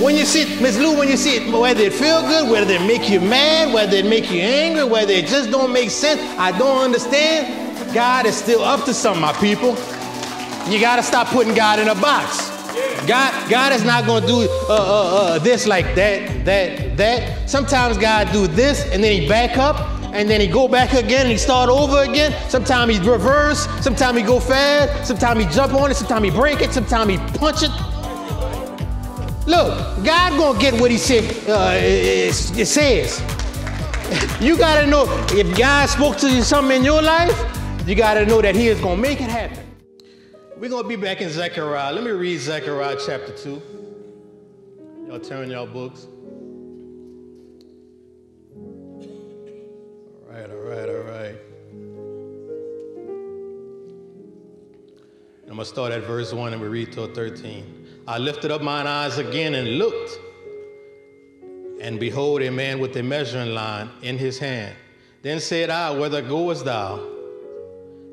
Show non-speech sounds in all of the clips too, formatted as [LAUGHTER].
When you see Miss Lou, when you see it, whether it feel good, whether it make you mad, whether it make you angry, whether it just don't make sense, I don't understand. God is still up to something, my people. You gotta stop putting God in a box. God, God is not gonna do uh, uh, uh, this like that, that, that. Sometimes God do this and then he back up and then he go back again and he start over again. Sometimes he reverse, sometimes he go fast, sometimes he jump on it, sometimes he break it, sometimes he punch it. Look, God gonna get what he said, uh, it, says. [LAUGHS] You gotta know, if God spoke to you something in your life, you gotta know that he is gonna make it happen. We're to be back in Zechariah. Let me read Zechariah chapter 2. Y'all turn y'all books. All right, all right, all right. I'm to start at verse 1 and we read till 13. I lifted up mine eyes again and looked, and behold, a man with a measuring line in his hand. Then said I, Whither goest thou?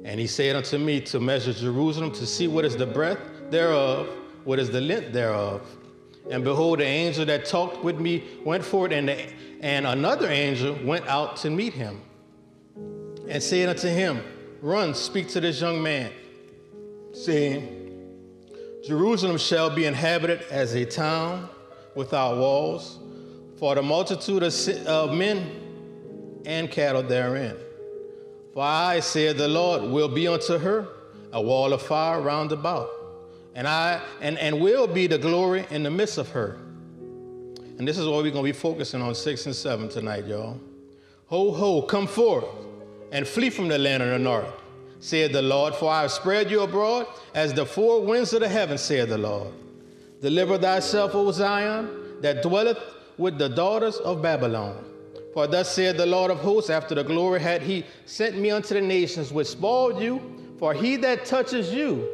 And he said unto me to measure Jerusalem to see what is the breadth thereof, what is the length thereof. And behold, the angel that talked with me went forth, and, the, and another angel went out to meet him and said unto him, Run, speak to this young man, saying, Jerusalem shall be inhabited as a town without walls, for the multitude of men and cattle therein. For I, said the Lord, will be unto her a wall of fire round about, and I and, and will be the glory in the midst of her. And this is what we're gonna be focusing on six and seven tonight, y'all. Ho ho, come forth and flee from the land of the north, said the Lord, for I have spread you abroad as the four winds of the heaven, said the Lord. Deliver thyself, O Zion, that dwelleth with the daughters of Babylon. For thus said the Lord of hosts, after the glory had he sent me unto the nations which spoiled you, for he that touches you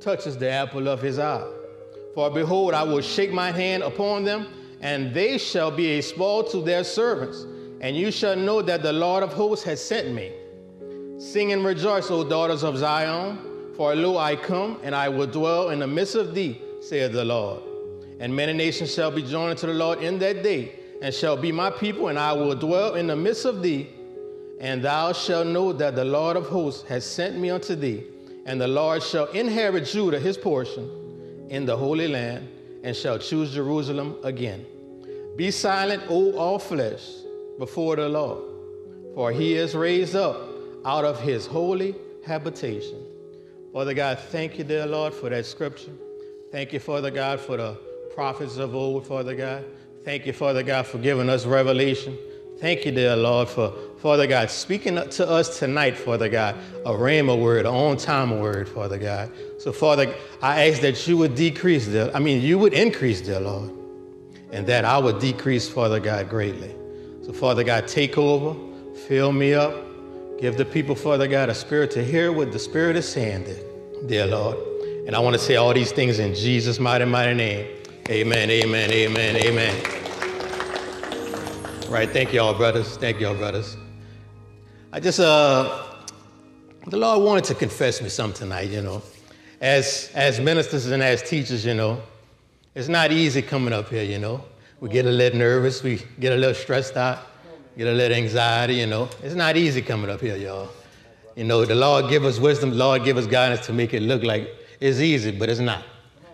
touches the apple of his eye. For behold, I will shake my hand upon them, and they shall be a spoil to their servants. And you shall know that the Lord of hosts has sent me. Sing and rejoice, O daughters of Zion, for lo, I come, and I will dwell in the midst of thee, saith the Lord. And many nations shall be joined unto the Lord in that day and shall be my people, and I will dwell in the midst of thee. And thou shalt know that the Lord of hosts has sent me unto thee, and the Lord shall inherit Judah his portion in the Holy Land, and shall choose Jerusalem again. Be silent, O all flesh, before the Lord, for he is raised up out of his holy habitation. Father God, thank you, dear Lord, for that scripture. Thank you, Father God, for the prophets of old, Father God. Thank you, Father God, for giving us revelation. Thank you, dear Lord, for Father God speaking to us tonight, Father God, a rhema word, a on time word, Father God. So, Father, I ask that you would decrease, dear, I mean, you would increase, dear Lord, and that I would decrease, Father God, greatly. So, Father God, take over, fill me up, give the people, Father God, a spirit to hear what the Spirit is saying, dear, Lord. And I want to say all these things in Jesus' mighty, mighty name. Amen, amen, amen, amen. Right, thank y'all, brothers. Thank y'all, brothers. I just, uh, the Lord wanted to confess me something tonight, you know. As, as ministers and as teachers, you know, it's not easy coming up here, you know. We get a little nervous, we get a little stressed out, get a little anxiety, you know. It's not easy coming up here, y'all. You know, the Lord give us wisdom, Lord give us guidance to make it look like it's easy, but it's not,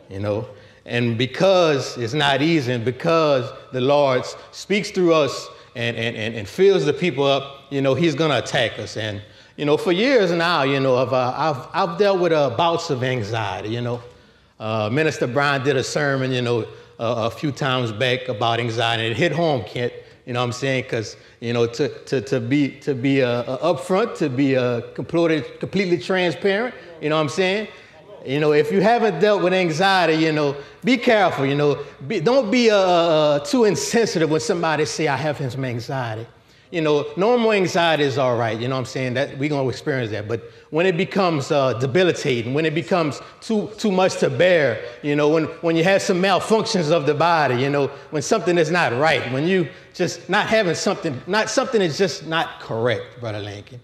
you know. And because it's not easy, and because the Lord speaks through us and, and, and, and fills the people up, you know, He's going to attack us. And, you know, for years now, you know, I've, uh, I've, I've dealt with uh, bouts of anxiety, you know. Uh, Minister Brian did a sermon, you know, a few times back about anxiety. It hit home, Kent. You know what I'm saying? Because, you know, to, to, to be, to be uh, upfront, to be uh, completely, completely transparent, you know what I'm saying? You know, if you haven't dealt with anxiety, you know, be careful. You know, be, don't be uh, uh, too insensitive when somebody say, "I have some anxiety." You know, normal anxiety is all right. You know what I'm saying? That we're gonna experience that. But when it becomes uh, debilitating, when it becomes too too much to bear, you know, when when you have some malfunctions of the body, you know, when something is not right, when you just not having something, not something is just not correct, brother Lincoln.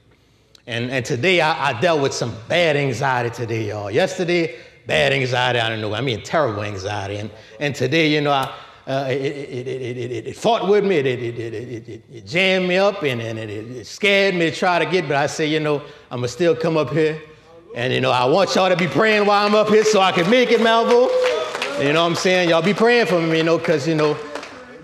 And, and today I, I, dealt with some bad anxiety today, y'all. Yesterday, bad anxiety I don't know. I mean, terrible anxiety. And, and today, you know, I, it, it, it, it, fought with me, it, it, jammed me up, and, and it, scared me to try to get, but I say, you know, I'm gonna still come up here. And, you know, I want y'all to be praying while I'm up here so I can make it, Malvo. You know what I'm saying? Y'all be praying for me, you know, because, you know,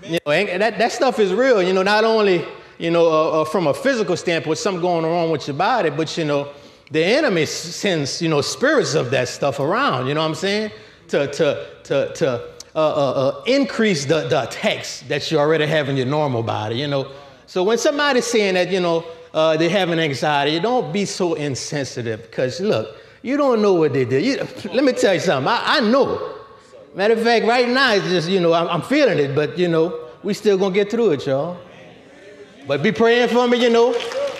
you know that, that stuff is real. You know, not only, you know, uh, uh, from a physical standpoint, something going wrong with your body, but, you know, the enemy sends, you know, spirits of that stuff around, you know what I'm saying? To, to, to, to uh, uh, uh, increase the, the attacks that you already have in your normal body, you know. So when somebody's saying that, you know, uh, they have an anxiety, you don't be so insensitive because look, you don't know what they did. You, let me tell you something. I, I, know. Matter of fact, right now it's just, you know, I'm, I'm feeling it, but you know, we still gonna get through it, y'all. But be praying for me, you know.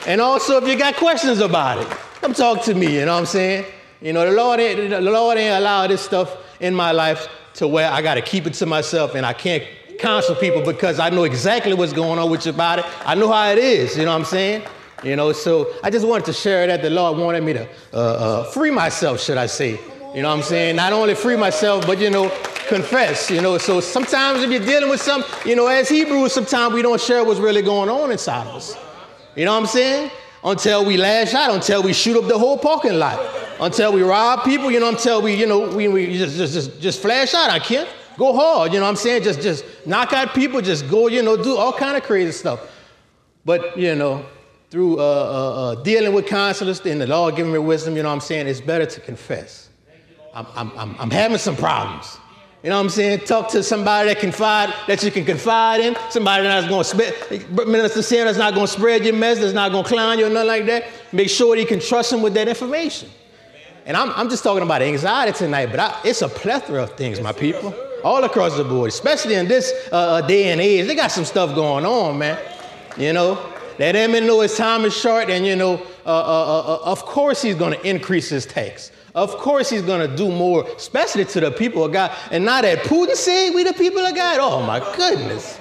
And also, if you got questions about it, come talk to me. You know what I'm saying? You know, the Lord ain't, the Lord ain't allowed this stuff in my life to where I got to keep it to myself and I can't counsel people because I know exactly what's going on with your body. I know how it is, you know what I'm saying? You know, so I just wanted to share that the Lord wanted me to uh, uh, free myself, should I say. You know what I'm saying? Not only free myself, but, you know, confess, you know. So sometimes if you're dealing with something, you know, as Hebrews, sometimes we don't share what's really going on inside of us. You know what I'm saying? Until we lash out, until we shoot up the whole parking lot until we rob people, you know, until we, you know, we, we just, just, just, just flash out. I can't go hard, you know what I'm saying? Just, just knock out people, just go, you know, do all kind of crazy stuff. But, you know, through uh, uh, uh, dealing with counselors and the Lord giving me wisdom, you know what I'm saying? It's better to confess. I'm, I'm, I'm having some problems. You know what I'm saying? Talk to somebody that confide that you can confide in. Somebody that's going to spread. Minister that's not going to spread your mess. That's not going to clown you or nothing like that. Make sure that you can trust him with that information. And I'm, I'm just talking about anxiety tonight, but I, it's a plethora of things, my people, all across the board, especially in this uh, uh, day and age. They got some stuff going on, man. You know, let him know his time is short, and you know, uh, uh, uh, uh of course he's going to increase his tax. Of course he's going to do more, especially to the people of God. And now that Putin said we the people of God, oh my goodness.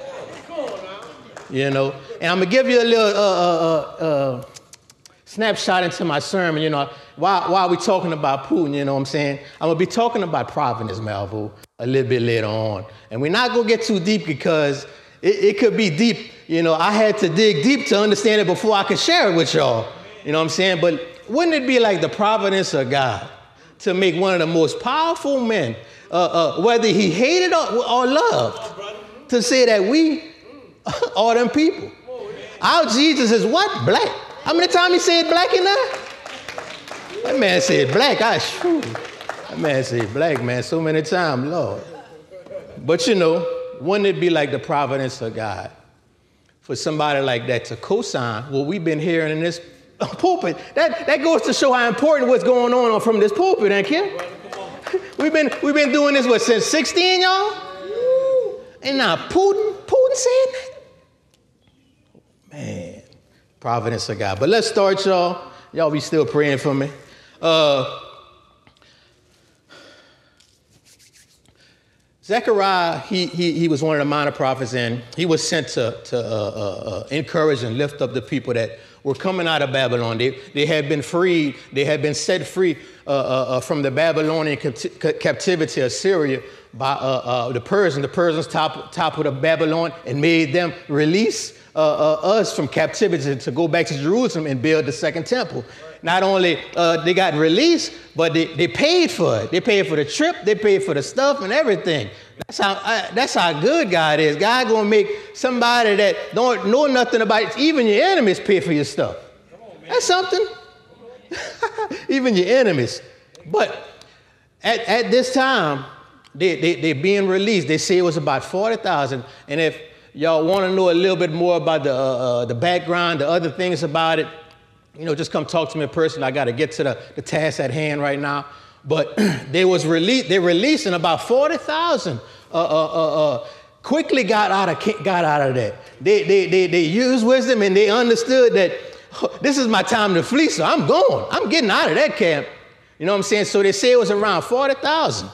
You know, and I'm gonna give you a little uh, uh, uh, snapshot into my sermon. You know, while, while we're talking about Putin, you know what I'm saying? I'm going to be talking about Providence, Malvo, a little bit later on. And we're not going to get too deep because it, it, could be deep. You know, I had to dig deep to understand it before I could share it with y'all. You know what I'm saying? But wouldn't it be like the providence of God to make one of the most powerful men, uh, uh, whether he hated or, or loved, to say that we [LAUGHS] are them people? Our Jesus is what? Black. How many times he said black in there? That man said black. I. That man said black, man, so many times, Lord. But you know, wouldn't it be like the providence of God for somebody like that to co-sign what we've been hearing in this pulpit? That, that goes to show how important what's going on from this pulpit, ain't it? [LAUGHS] We've been, we've been doing this, what, since 16, y'all? And now Putin, Putin said that? Man, providence of God. But let's start, y'all. Y'all be still praying for me. Uh, Zechariah, he, he, he was one of the minor prophets, and he was sent to, to uh, uh, uh, encourage and lift up the people that were coming out of Babylon. They, they had been freed, they had been set free uh, uh, uh, from the Babylonian captivity of Syria by the Persians. The Persians top, top of Babylon and made them release us from captivity to go back to Jerusalem and build the second temple not only uh, they got released, but they, they paid for it. They paid for the trip, they paid for the stuff and everything. That's how, uh, that's how good God is. God gonna make somebody that don't know nothing about it, even your enemies pay for your stuff. On, that's something. [LAUGHS] even your enemies. But at, at this time, they, they, they're being released. They say it was about 40,000. And if y'all want to know a little bit more about the, uh, uh, the background, the other things about it, you know, just come talk to me in person. I got to get to the, the task at hand right now. But [CLEARS THROAT] they was released, they releasing about 40,000 uh, uh, uh, uh, quickly got out of, got out of that. They, they, they, they used wisdom and they understood that oh, this is my time to flee, so I'm going. I'm getting out of that camp. You know what I'm saying? So they say it was around 40,000.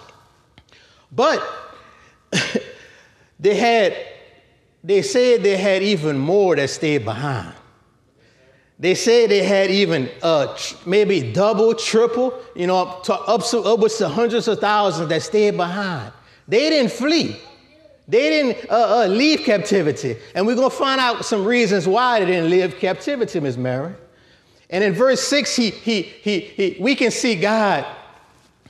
But [CLEARS THROAT] they had, they said they had even more that stayed behind. They say they had even uh, tr- maybe double, triple, you know, up to, up to, upwards to hundreds of thousands that stayed behind. They didn't flee. They didn't uh, uh, leave captivity. And we're going to find out some reasons why they didn't leave captivity, Ms. Mary. And in verse 6, he, he, he, he, we can see God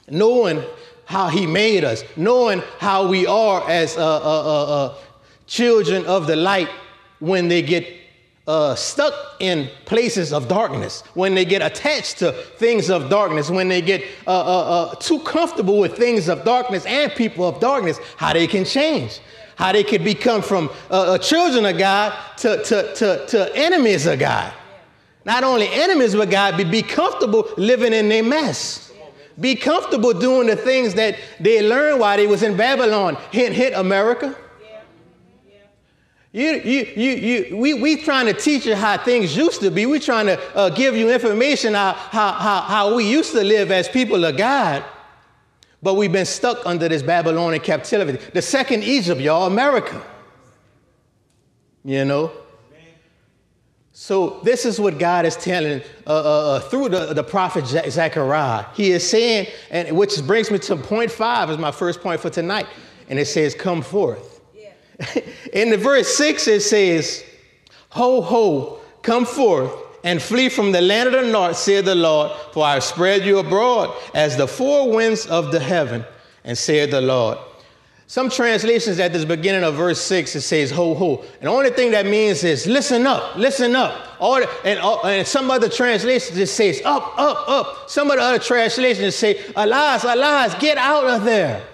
knowing how he made us, knowing how we are as uh, uh, uh, children of the light when they get uh, stuck in places of darkness, when they get attached to things of darkness, when they get uh, uh, uh, too comfortable with things of darkness and people of darkness, how they can change, how they could become from uh, children of God to, to, to, to enemies of God. Not only enemies of God, but be comfortable living in their mess. Be comfortable doing the things that they learned while they was in Babylon. Hint, hint, America. You, you, you, you, we, we trying to teach you how things used to be. We trying to uh, give you information how, how, how, how we used to live as people of God. But we've been stuck under this Babylonian captivity. The second Egypt, y'all, America. You know? So this is what God is telling uh, uh, uh through the, the prophet Zechariah. He is saying, and which brings me to point five as my first point for tonight. And it says, come forth. In the verse 6, it says, Ho, ho, come forth and flee from the land of the north, said the Lord, for I have spread you abroad as the four winds of the heaven, and said the Lord. Some translations at this beginning of verse 6, it says ho, ho. And the only thing that means is listen up, listen up. All, and, uh, and some other translations just says up, up, up. Some of the other translations say, alas, alas, get out of there.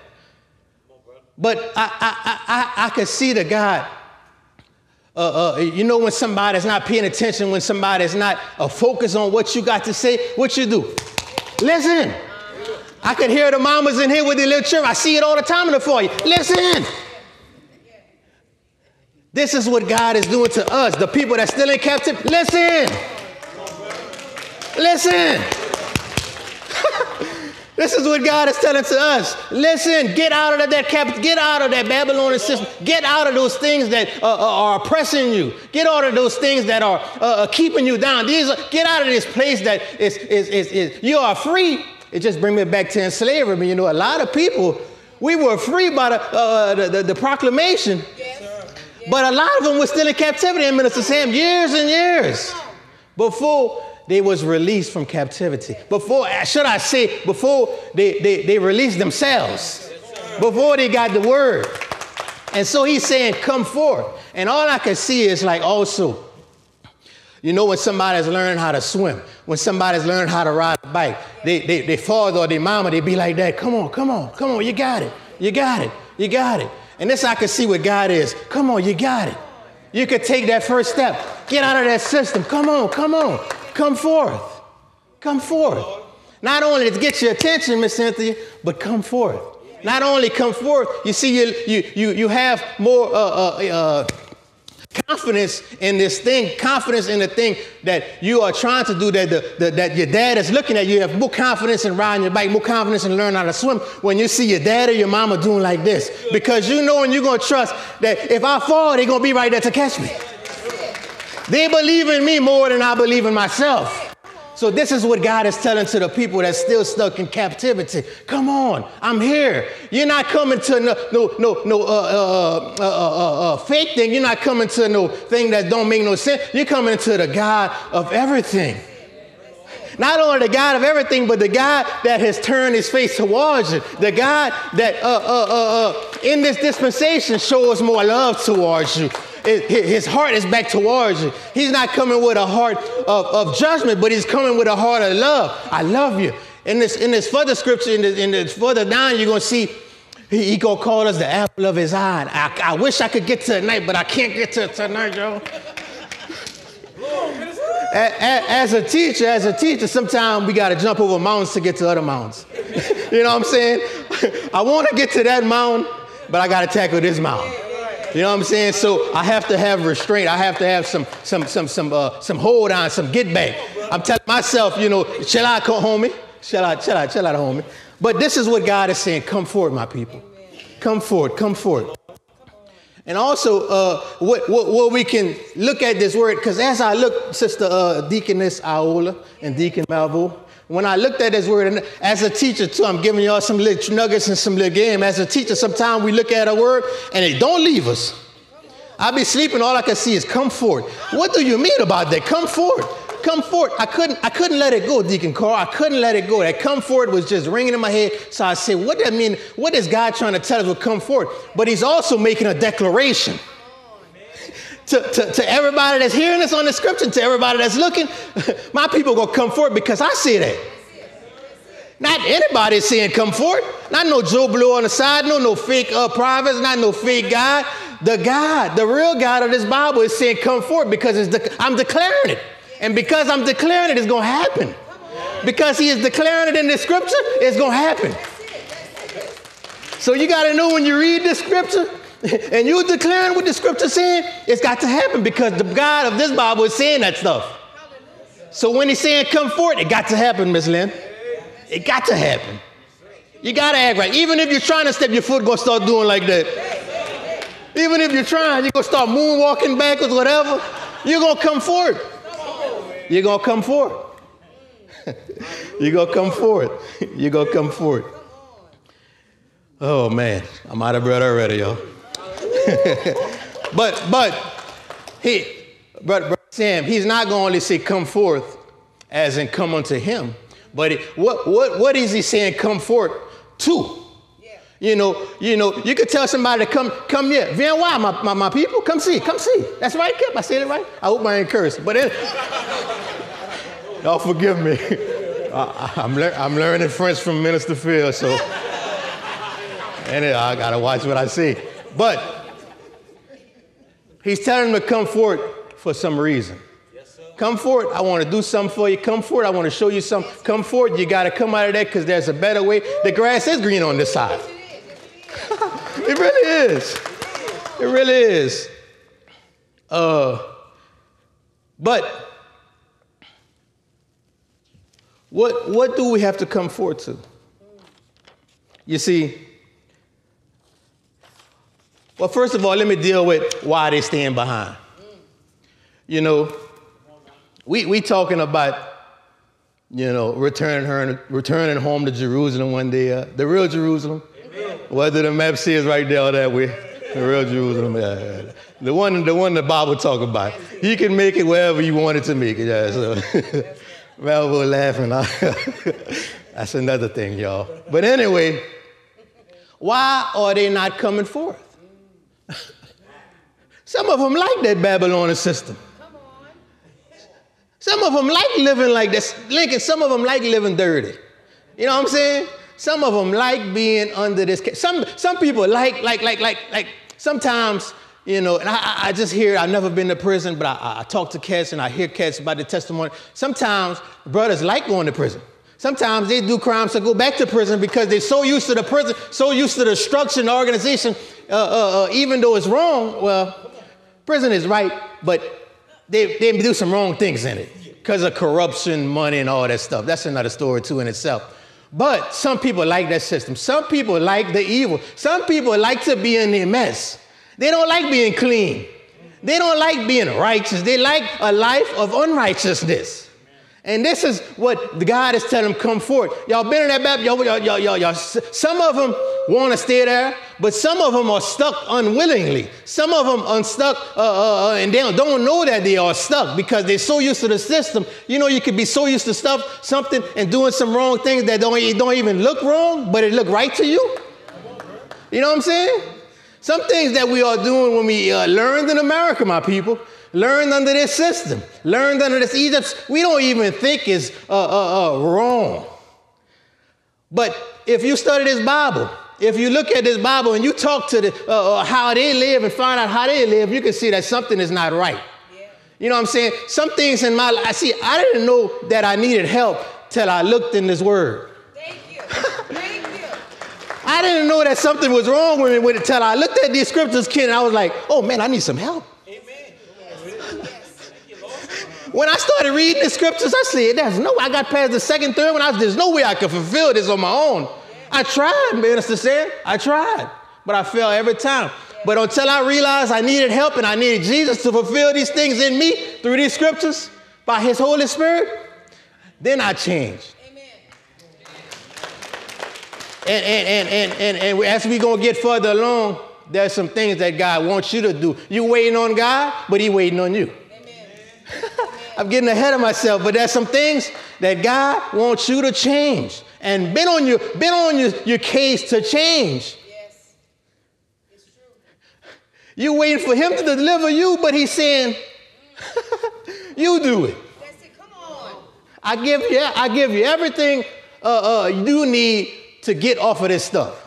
But I, I, I, I could see the God. Uh, uh, you know when somebody's not paying attention, when somebody's not uh, focused on what you got to say, what you do? Listen. I could hear the mamas in here with their little children. I see it all the time in the foyer. Listen. This is what God is doing to us, the people that still in captivity. Listen. Listen. This is what God is telling to us. Listen, get out of that cap, get out of that Babylonian system. Get out of those things that uh, uh are oppressing you. Get out of those things that are uh, uh, keeping you down. These are, get out of this place that is, is, is, is you are free. It just brings me back to enslavement. You know, a lot of people, we were free by the, uh, the, the, the, proclamation, yes. but a lot of them were still in captivity in Minister Sam years and years before they was released from captivity. Before, should I say, before they, they, they released themselves, before they got the word. And so he's saying, come forth. And all I can see is like also, you know, when somebody's learning how to swim, when somebody's learning how to ride a bike, they, they, they father or their mama, they be like that, come on, come on, come on, you got it, you got it, you got it. And this I can see what God is. Come on, you got it. You could take that first step. Get out of that system. Come on, come on. Come forth. Come forth. Not only to get your attention, Miss Cynthia, but come forth. Not only come forth, you see, you, you, you, you have more uh, uh, uh, confidence in this thing, confidence in the thing that you are trying to do, that, the, the, that your dad is looking at you. Have more confidence in riding your bike, more confidence in learning how to swim when you see your dad or your mama doing like this. Because you know and you're going to trust that if I fall, they're going to be right there to catch me. They believe in me more than I believe in myself. So this is what God is telling to the people that's still stuck in captivity. Come on, I'm here. You're not coming to no no no no uh, uh, uh, uh, uh fake thing. You're not coming to no thing that don't make no sense. You're coming to the God of everything. Not only the God of everything, but the God that has turned his face towards you. The God that uh, uh, uh, uh, in this dispensation shows more love towards you his heart is back towards you. He's not coming with a heart of, of judgment, but he's coming with a heart of love. I love you. In this, in this further scripture, in this, in this further down, you're going to see he, he gonna call us the apple of his eye. I, I wish I could get to tonight, but I can't get to tonight, y'all. as a teacher, as a teacher, sometimes we got to jump over mountains to get to other mountains. [LAUGHS] you know what I'm saying? [LAUGHS] I want to get to that mountain, but I got to tackle this mountain. You know what I'm saying? So I have to have restraint. I have to have some some some some uh, some hold on, some get back. I'm telling myself, you know, shall I come homie? Shall I, shall I, shall I, homie? But this is what God is saying. Come forward, my people. Come forward, come forward. And also, uh, what, what, what, we can look at this word, because as I look, Sister uh, Deaconess Aola and Deacon Malvo, when I looked at this word, and as a teacher too, I'm giving y'all some little nuggets and some little game. As a teacher, sometimes we look at a word and it don't leave us. I be sleeping, all I can see is come forth. What do you mean about that? Come forth. Come forth. I couldn't, I couldn't let it go, Deacon Carl. I couldn't let it go. That come forth was just ringing in my head. So I said, what does that mean? What is God trying to tell us with come forth? But he's also making a declaration. To, to, to, everybody that's hearing this on the scripture, to everybody that's looking, [LAUGHS] my people gonna come forth because I see that. Not anybody saying come forth. Not no Joe Blow on the side, no no fake uh, prophets, not no fake God. The God, the real God of this Bible is saying come forth because it's de- I'm declaring it. And because I'm declaring it, it's going to happen. Because he is declaring it in the scripture, it's going to happen. So you got to know when you read the scripture [LAUGHS] and you're declaring what the scripture saying, it's got to happen because the God of this Bible is saying that stuff. So when he's saying come forth, it got to happen, Miss Lynn. It got to happen. You got to act right. Even if you're trying to step your foot, go start doing like that. Even if you're trying, you're to start moonwalking backwards, whatever. You're to come forth. You're to come forth. [LAUGHS] You're to come forth. [LAUGHS] You're to come forth. Oh, man. I'm out of breath already, y'all. [LAUGHS] but, but, he, but, but Sam, he's not going to say come forth as in come unto him, but it, what, what, what is he saying come forth to? You know, you know, you could tell somebody to come, come here. Viens voir, my, my, my people. Come see, come see. That's right, Kip. I said it right. I hope I ain't cursed. But it, [LAUGHS] y'all forgive me. [LAUGHS] I, am I'm, I'm learning French from Minister Phil, so anyway, I gotta watch what I see. But he's telling them to come forward for some reason. Come forward. I want to do something for you. Come forward. I want to show you something. Come forward. You got to come out of there because there's a better way. The grass is green on this side. [LAUGHS] it really is. It really is. Uh, but what, what do we have to come forward to? You see, well, first of all, let me deal with why they stand behind. You know, we we talking about, you know, returning her returning home to Jerusalem one day, uh, the real Jerusalem. Whether the map says right there or that way, the real Jerusalem, yeah, the one, the one the Bible talk about. You can make it wherever you wanted to make it. Yeah, so [LAUGHS] Malvo laughing. [LAUGHS] That's another thing, y'all. But anyway, why are they not coming forth? Some of them like that Babylonian system. Come on. Some of them like living like this. Lincoln, some of them like living dirty. You know what I'm saying? Some of them like being under this. Some, some people like, like, like, like, like, sometimes, you know, and I, I just hear, I've never been to prison, but I, I talk to cats and I hear cats about the testimony. Sometimes brothers like going to prison. Sometimes they do crimes to go back to prison because they're so used to the prison, so used to the structure and organization, uh, uh, uh, even though it's wrong, well, prison is right, but they, they do some wrong things in it because of corruption, money, and all that stuff. That's another story, too, in itself. But some people like that system. Some people like the evil. Some people like to be in their mess. They don't like being clean. They don't like being righteous. They like a life of unrighteousness. And this is what the God is telling them, come forth. Y'all been in that Bible, y'all, y'all, y'all, y'all, some of them want to stay there, but some of them are stuck unwillingly. Some of them unstuck uh, uh, uh, and they don't know that they are stuck because they're so used to the system. You know, you could be so used to stuff, something, and doing some wrong things that don't, don't even look wrong, but it look right to you. You know what I'm saying? Some things that we are doing when we uh, learned in America, my people, learned under this system, learned under this Egypt, we don't even think is uh, uh, uh, wrong. But if you study this Bible, if you look at this Bible and you talk to the, uh, uh, how they live and find out how they live, you can see that something is not right. Yeah. You know what I'm saying? Some things in my life, I see, I didn't know that I needed help till I looked in this word. Thank you. [LAUGHS] Thank you. I didn't know that something was wrong with me till I looked at these scriptures, kid, and I was like, oh man, I need some help. When I started reading the scriptures, I said, "There's no." I got past the second, third one. I was, "There's no way I could fulfill this on my own." I tried, Minister said. I tried, but I failed every time. but until I realized I needed help and I needed Jesus to fulfill these things in me through these scriptures by his Holy Spirit, then I changed. Amen. And, and, and, and, and, and as we gonna get further along, there's some things that God wants you to do. You waiting on God, but He waiting on you. I'm getting ahead of myself, but there's some things that God wants you to change. And been on your been on your, your case to change. Yes. It's true. You waiting for him to deliver you, but he's saying, [LAUGHS] you do it. That's it. Come on. I give you, I give you everything uh, uh, you need to get off of this stuff.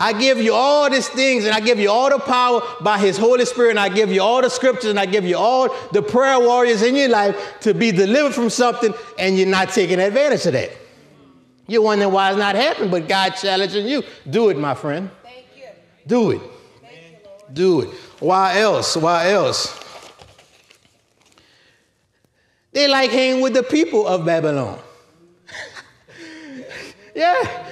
I give you all these things and I give you all the power by his Holy Spirit and I give you all the scriptures and I give you all the prayer warriors in your life to be delivered from something and you're not taking advantage of that. You're wondering why it's not happening, but God challenging you. Do it, my friend. Thank you. Do it. You. Do it. Why else? Why else? They like hanging with the people of Babylon. [LAUGHS] yeah.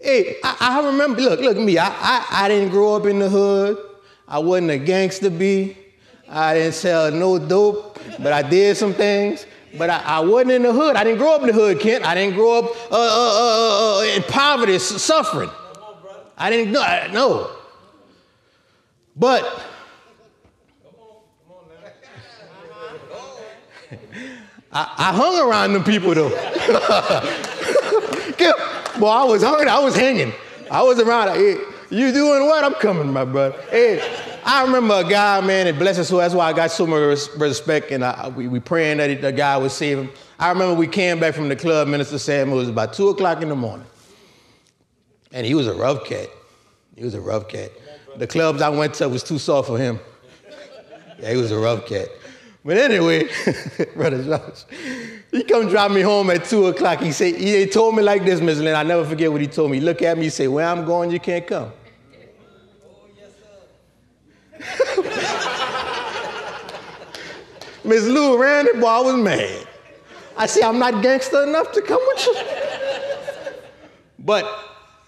Hey, I, I remember, look, look at me. I, I, I didn't grow up in the hood. I wasn't a gangster B. I didn't sell no dope, but I did some things. But I, I wasn't in the hood. I didn't grow up in the hood, Kent. I didn't grow up uh, uh, uh, uh, in poverty, suffering. I didn't know. I- No. But [LAUGHS] I, I hung around them people though. [LAUGHS] Boy, I was hungry. I was hanging. I was around. Hey, eh, you doing what? I'm coming, my brother. Hey, I remember a guy, man, and bless his soul. That's why I got so much respect, and I, we, we praying that he- the guy would save him. I remember we came back from the club, Minister Sam. It was about two o'clock in the morning, and he was a rough cat. He was a rough cat. The clubs I went to was too soft for him. Yeah, he was a rough cat. But anyway, [LAUGHS] Brother Josh, he come drop me home at 2 o'clock. He said, he told me like this, Miss Lynn, I never forget what he told me. He look at me, he say, where I'm going, you can't come. [LAUGHS] Miss Lou ran it, boy, I was mad. I said, I'm not gangster enough to come with you. But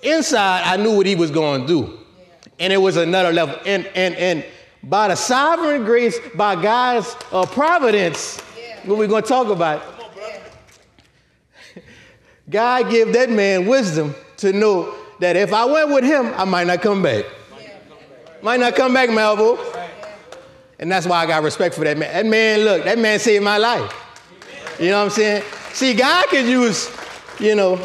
inside, I knew what he was going to do. And it was another level. And, and, and by the sovereign grace, by God's uh, providence, what we're going to talk about, God gave that man wisdom to know that if I went with him, I might not come back. Might not come back, Melville. And that's why I got respect for that man. That man, look, that man saved my life. You know what I'm saying? See, God can use, you know,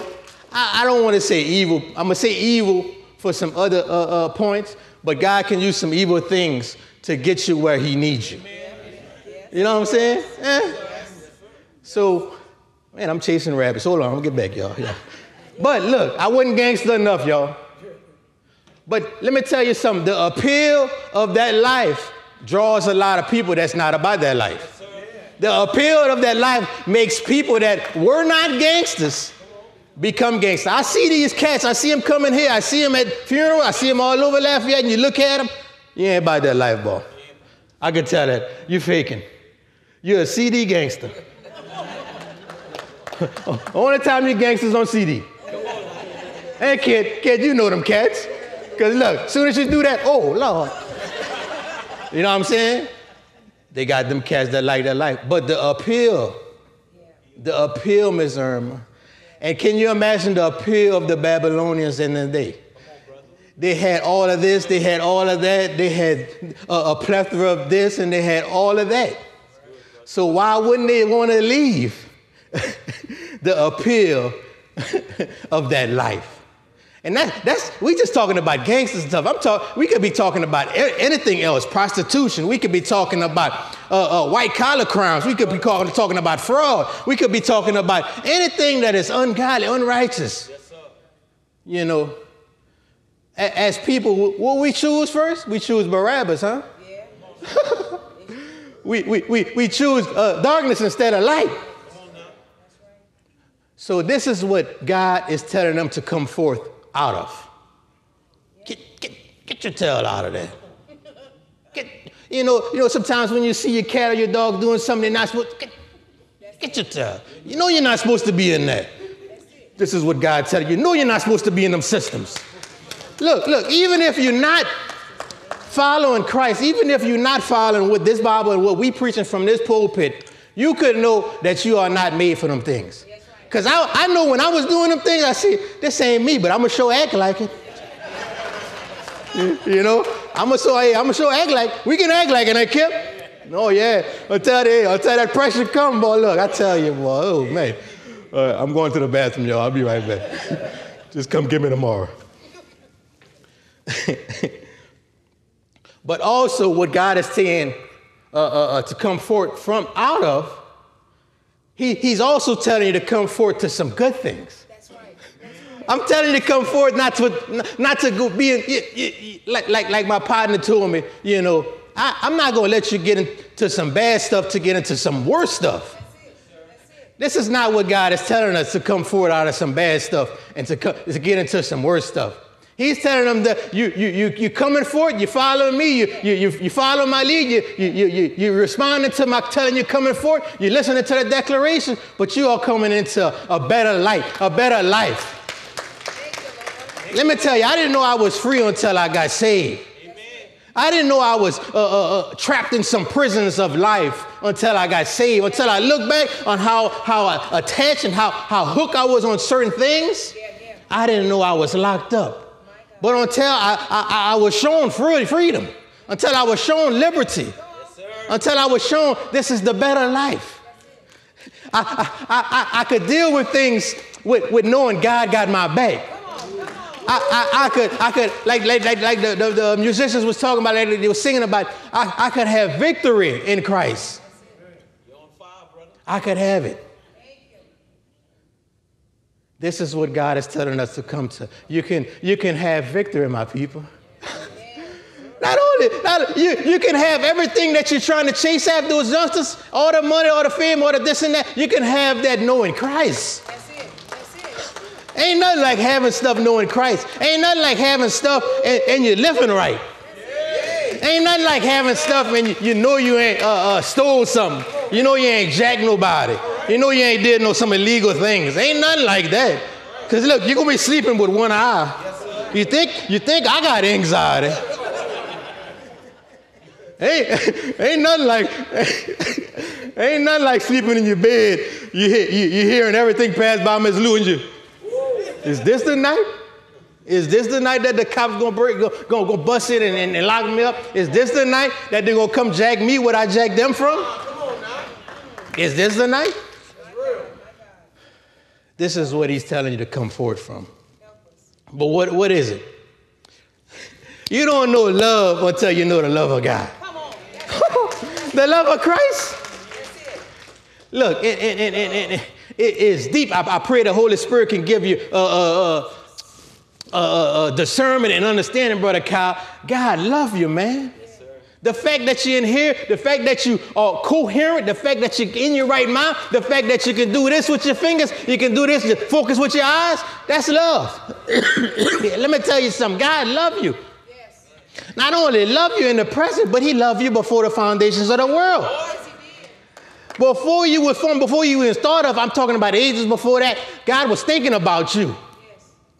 I, I don't want to say evil. I'm going to say evil for some other uh, uh, points, but God can use some evil things to get you where he needs you. You know what I'm saying? Eh? So, man, I'm chasing rabbits. Hold on, I'm gonna get back, y'all. Yeah. But look, I wasn't gangster enough, y'all. But let me tell you something. The appeal of that life draws a lot of people that's not about that life. The appeal of that life makes people that were not gangsters become gangsters. I see these cats. I see them coming here. I see them at funeral. I see them all over Lafayette. And you look at them, you ain't about that life, boy. I can tell that. You faking. You're a CD gangster. [LAUGHS] Only time you gangsters on CD. Hey, kid, kid, you know them cats. Because look, as soon as you do that, oh, Lord. You know what I'm saying? They got them cats that like that life. But the appeal, the appeal, Miss Irma. And can you imagine the appeal of the Babylonians in the day? They had all of this, they had all of that, they had a, a plethora of this, and they had all of that. So why wouldn't they want to leave [LAUGHS] the appeal [LAUGHS] of that life? And that, that's we just talking about gangsters and stuff. I'm talking. We could be talking about anything else, prostitution. We could be talking about uh, uh, white collar crimes. We could be calling, talking about fraud. We could be talking about anything that is ungodly, unrighteous. Yes, You know, A- as people, what we choose first? We choose Barabbas, huh? Yeah. [LAUGHS] We, we, we, we choose uh, darkness instead of light. So this is what God is telling them to come forth out of. Get, get, get your tail out of there. Get, you know, you know, sometimes when you see your cat or your dog doing something they're not supposed get, get your tail. You know you're not supposed to be in there. This is what God telling you. You know you're not supposed to be in them systems. Look, look, even if you're not following Christ, even if you're not following what this Bible and what we preaching from this pulpit, you could know that you are not made for them things. Because I, I know when I was doing them things, I see, this ain't me, but I'm going to show act like it. you know, I'm going to show, hey, I'm going to show act like, we can act like it, ain't Kip? No, yeah. Until, they, until that pressure come, boy, look, I tell you, boy, oh, man. All right, I'm going to the bathroom, y'all. I'll be right back. [LAUGHS] Just come get me tomorrow. [LAUGHS] but also, what God is saying uh, uh, uh, to come forth from out of, he, He's also telling you to come forth to some good things. That's right. I'm telling you to come forward, not to not to go be in, like like like my partner told me. You know, I, I'm not gonna let you get into some bad stuff to get into some worse stuff. This is not what God is telling us to come forward out of some bad stuff and to, come, to get into some worse stuff. He's telling them that you, you, you, you coming forward, you following me, you, you, you, you follow my lead, you, you, you, you, responding to my telling you coming forward, you listening to the declaration, but you are coming into a better life, a better life. Let me tell you, I didn't know I was free until I got saved. I didn't know I was uh, uh, uh, trapped in some prisons of life until I got saved, until I look back on how, how attached and how, how hooked I was on certain things. I didn't know I was locked up. But until I, I, I was shown free, freedom, until I was shown liberty, until I was shown this is the better life. I, I, I, I could deal with things with, with knowing God got my back. I, I, I, could, I could, like, like, like, like the, the, the musicians was talking about, like they were singing about, I, I could have victory in Christ. I could have it. This is what God is telling us to come to. You can, you can have victory, my people. [LAUGHS] Not only, not, you, you can have everything that you're trying to chase after those youngsters, all the money, all the fame, all the this and that. You can have that knowing Christ. That's it. That's it. Ain't nothing like having stuff knowing Christ. Ain't nothing like having stuff and, and you're living right. Ain't nothing like having stuff and you, you know you ain't uh, uh, stole something. You know you ain't jacked nobody. You know you ain't did no some illegal things. Ain't nothing like that. Cause look, you're gonna be sleeping with one eye. You think you think I got anxiety? ain't [LAUGHS] ain't nothing like [LAUGHS] ain't nothing like sleeping in your bed. You hear you, you hearing everything pass by Miss Lou and you. Is this the night? Is this the night that the cops gonna break, go, go, go bust in and, and, and lock me up? Is this the night that they're gonna come jack me what I jack them from? Is this the night? This is what he's telling you to come forward from. But what, what is it? You don't know love until you know the love of God. Come on. That's [LAUGHS] the love of Christ. Look, it, it, it, it, it, it is deep. I, I pray the Holy Spirit can give you uh, uh, uh, uh, uh, discernment and understanding, Brother Kyle. God love you, man. The fact that you're in here, the fact that you are coherent, the fact that you're in your right mind, the fact that you can do this with your fingers, you can do this, focus with your eyes, that's love. [COUGHS] Let me tell you something. God love you. yes. Not only love you in the present, but he loved you before the foundations of the world. Yes, he did. Before you were formed, before you even started I'm talking about ages before that, God was thinking about you.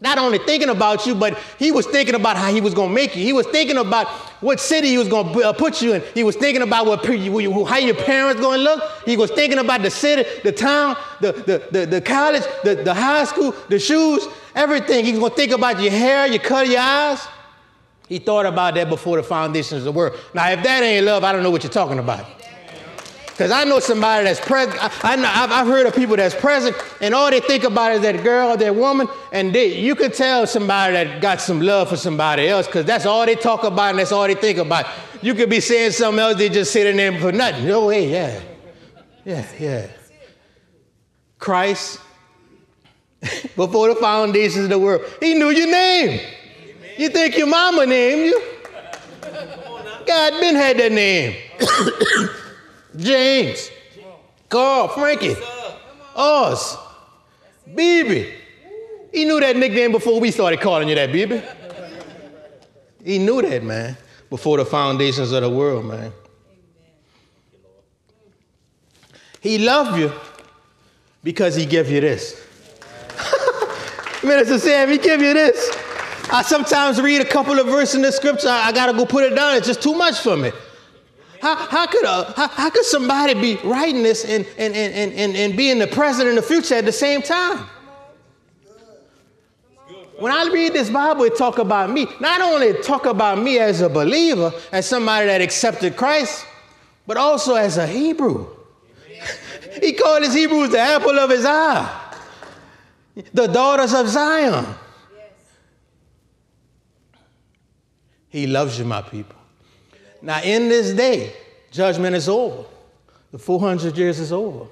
Not only thinking about you, but he was thinking about how he was going to make you. He was thinking about what city he was going to uh, put you in. He was thinking about what, how your parents going to look. He was thinking about the city, the town, the, the, the, the college, the, the high school, the shoes, everything. He was going to think about your hair, your color, your eyes. He thought about that before the foundations of the world. Now, if that ain't love, I don't know what you're talking about. Because I know somebody that's present. I, I know, I've, I've heard of people that's present, and all they think about is that girl or that woman, and they, you can tell somebody that got some love for somebody else because that's all they talk about and that's all they think about. You could be saying something else, they just sitting there for nothing. Oh, hey, yeah. Yeah, yeah. Christ, [LAUGHS] before the foundations of the world, he knew your name. You think your mama named you? God been had that name. [COUGHS] James, Carl, Frankie, Oz, BB. He knew that nickname before we started calling you that, BB. He knew that, man, before the foundations of the world, man. He loved you because he gave you this. [LAUGHS] Minister Sam, he gave you this. I sometimes read a couple of verses in the scripture. I, I got to go put it down. It's just too much for me. How, how, could, a, how, how could somebody be writing this and, and, and, and, and being the present and the future at the same time? When I read this Bible, it talk about me. Not only talk about me as a believer, as somebody that accepted Christ, but also as a Hebrew. [LAUGHS] he called his Hebrews the apple of his eye, the daughters of Zion. He loves you, my people. Now, in this day, judgment is over. The 400 years is over.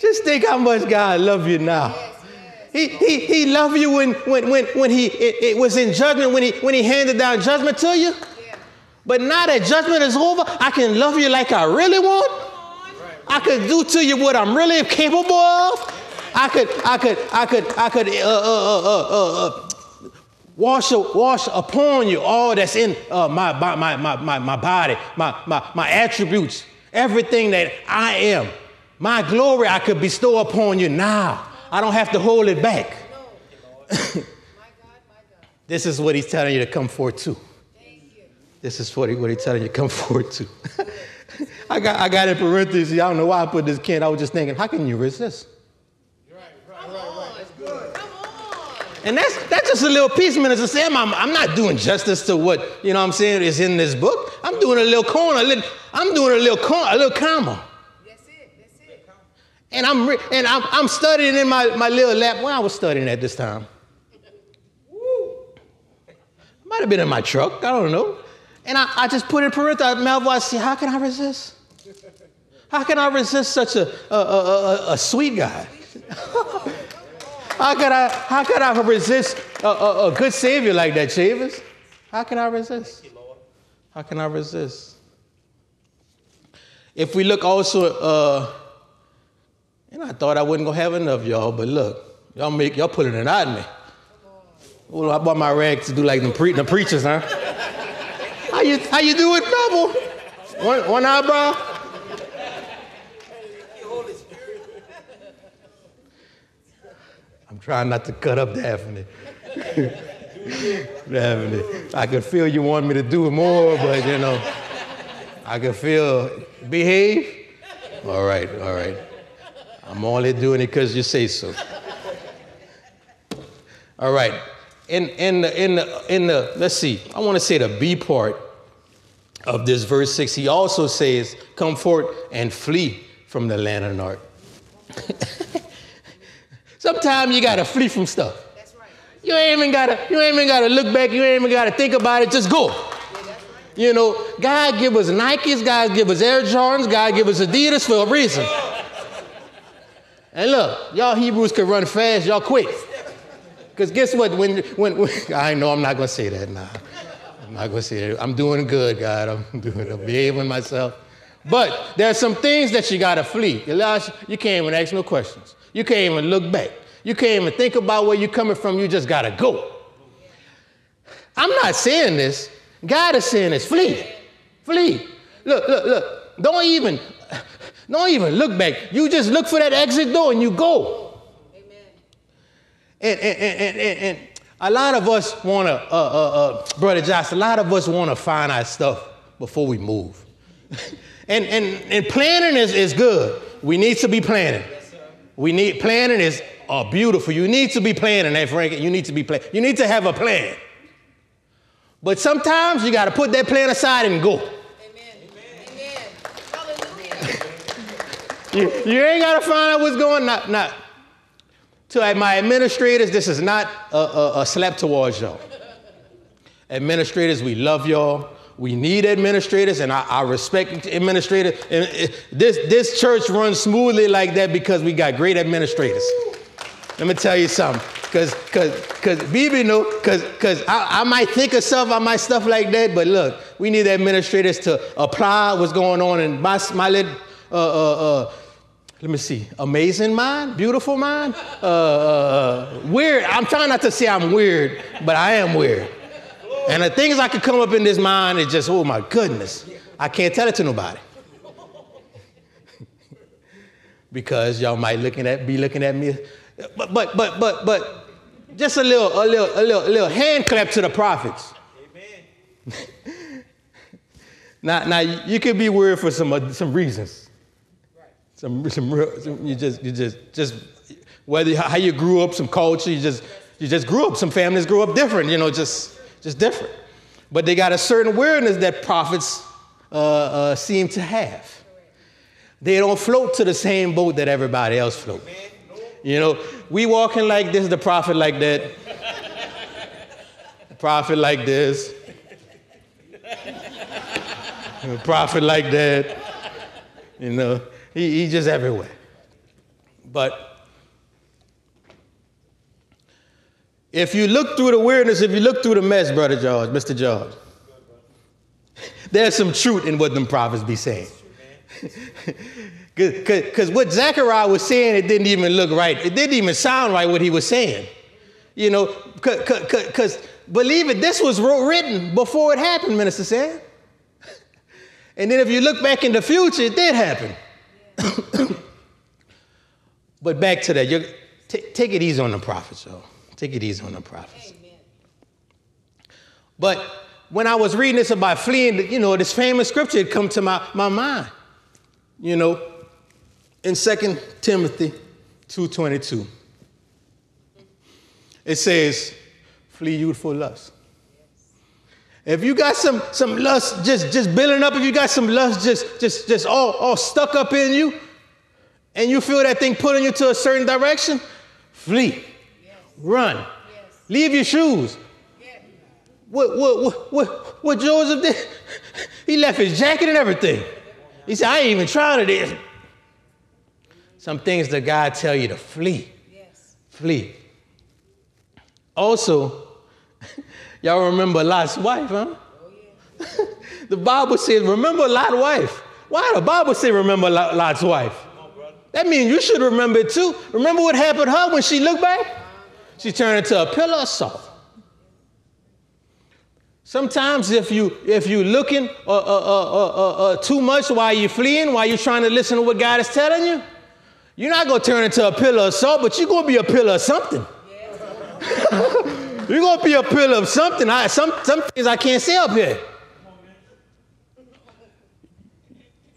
Just think how much God loves you now. He, he, he loved you when, when, when, when he it, it was in judgment, when he, when he handed down judgment to you. But now that judgment is over, I can love you like I really want. I could do to you what I'm really capable of. I could, I could, I could, I could uh, uh, uh, uh, uh, wash, wash upon you all that's in uh, my, my, my, my, my body, my, my, my attributes, everything that I am. My glory I could bestow upon you now. I don't have to hold it back. [LAUGHS] this is what he's telling you to come forward to. This is what, he, what he's telling you to come [LAUGHS] forward to. [LAUGHS] I got, I got in parentheses. I don't know why I put this kid. I was just thinking, how can you resist? And that's, that's just a little piece, Minister Sam. I'm, I'm not doing justice to what, you know what I'm saying, is in this book. I'm doing a little corner, a little, I'm doing a little corner, a little comma. That's it. That's it. And I'm, re- and I'm, I'm studying in my, my little lap. Well, I was studying at this time. Might have been in my truck. I don't know. And I, I just put in parentheses, Melville, I see, how can I resist? How can I resist such a, a, a, a, a sweet guy? [LAUGHS] how, could I, how could I resist a, a, a good Savior like that, Chavis? How can I resist? How can I resist? If we look also, uh, and I thought I wasn't gonna have enough, y'all, but look, y'all make y'all pulling it out of me. Well, I bought my rag to do like the, pre- the preachers, huh? How you how you do it, double? One one eyebrow. Trying not to cut up Daphne. [LAUGHS] Daphne, I could feel you want me to do it more, but you know, I could feel behave. All right, all right. I'm only doing it because you say so. All right. In, in, the, in, the, in the, let's see, I want to say the B part of this verse 6. He also says, Come forth and flee from the land of Narc. [LAUGHS] Sometimes you got to flee from stuff. That's right. You ain't even gotta, you ain't even gotta look back, you ain't even gotta think about it, just go. You know, God give us Nikes, God give us Air Jordans, God give us Adidas for a reason. And look, y'all Hebrews can run fast, y'all quick. Because guess what? When, when, when [LAUGHS] I know I'm not gonna say that now. I'm not gonna say that. I'm doing good, God. I'm [LAUGHS] doing, I'm behaving myself. But there's some things that you gotta flee. Elijah, you can't even ask no questions. You can't even look back. You can't even think about where you're coming from. You just gotta go. I'm not saying this. God is saying this. Flee. Flee. Look, look, look. Don't even, don't even look back. You just look for that exit door and you go. Amen. And, and, and, and, and a lot of us want to, uh, uh, uh, Brother Josh, a lot of us want to find our stuff before we move. [LAUGHS] and, and, and planning is, is good. We need to be planning. We need, planning is uh, beautiful. You need to be planning, hey, Frank. You need to be planning. You need to have a plan. But sometimes you got to put that plan aside and go. Amen. Amen. Hallelujah. You, you ain't got to find out what's going on. Not, not. To my administrators, this is not a, a, a slap towards y'all. Administrators, we love y'all. We need administrators, and I, I respect administrators. And it- this, this church runs smoothly like that because we got great administrators. Let me tell you something. Cause, cause, cause, BB know, cause, cause I, I might think of stuff, I might stuff like that, but look, we need administrators to apply what's going on in my, my little, uh, uh, uh, let me see, amazing mind, beautiful mind, uh, uh, weird. I'm trying not to say I'm weird, but I am weird. And the things I could come up in this mind is just, oh my goodness, I can't tell it to nobody. [LAUGHS] because y'all might looking at be looking at me. But but but but but just a little, a little, a little, a little hand clap to the prophets. Amen. [LAUGHS] now, now you could be worried for some uh, some reasons. Some, some, real, some, you just, you just, just whether how you grew up, some culture, you just, you just grew up. Some families grew up different, you know, just, just different. But they got a certain awareness that prophets uh, uh, seem to have. They don't float to the same boat that everybody else float. You know, we walking like this, the prophet like that, the prophet like this, the prophet like that. You know, he, he just everywhere. But if you look through the weirdness, if you look through the mess, Brother George, Mr. George, [LAUGHS] there's some truth in what them prophets be saying. [LAUGHS] Because what Zechariah was saying, it didn't even look right. It didn't even sound right what he was saying. You know, because believe it, this was written before it happened, Minister Sam. [LAUGHS] And then if you look back in the future, it did happen. [COUGHS] but back to that, take it easy on the prophets, y'all. Take it easy on the prophets. But when I was reading this about fleeing, you know, this famous scripture had come to my, my mind. You know, in 2 Timothy 2.22, it says, flee youthful lust. If you got some, some lust just, just building up, if you got some lust just, just, just all, all stuck up in you, and you feel that thing pulling you to a certain direction, flee. Run. Yes. Leave your shoes. What, what, what, what, what Joseph did? He left his jacket and everything. He said, I ain't even trying to this. Some things that God tell you to flee. Yes. Flee. Also, [LAUGHS] y'all remember Lot's wife, huh? Oh, [LAUGHS] yeah. the Bible says, remember Lot's wife. Why the Bible say remember Lot's wife? That means you should remember it too. Remember what happened to her when she looked back? She turned into a pillar of salt. Sometimes if you if you looking uh, uh, uh, uh, too much while you're fleeing, while you're trying to listen to what God is telling you, you're not gonna turn into a pillar of salt, but you're gonna be a pillar of something. [LAUGHS] you're gonna be a pillar of something. I, some some things I can't say up here.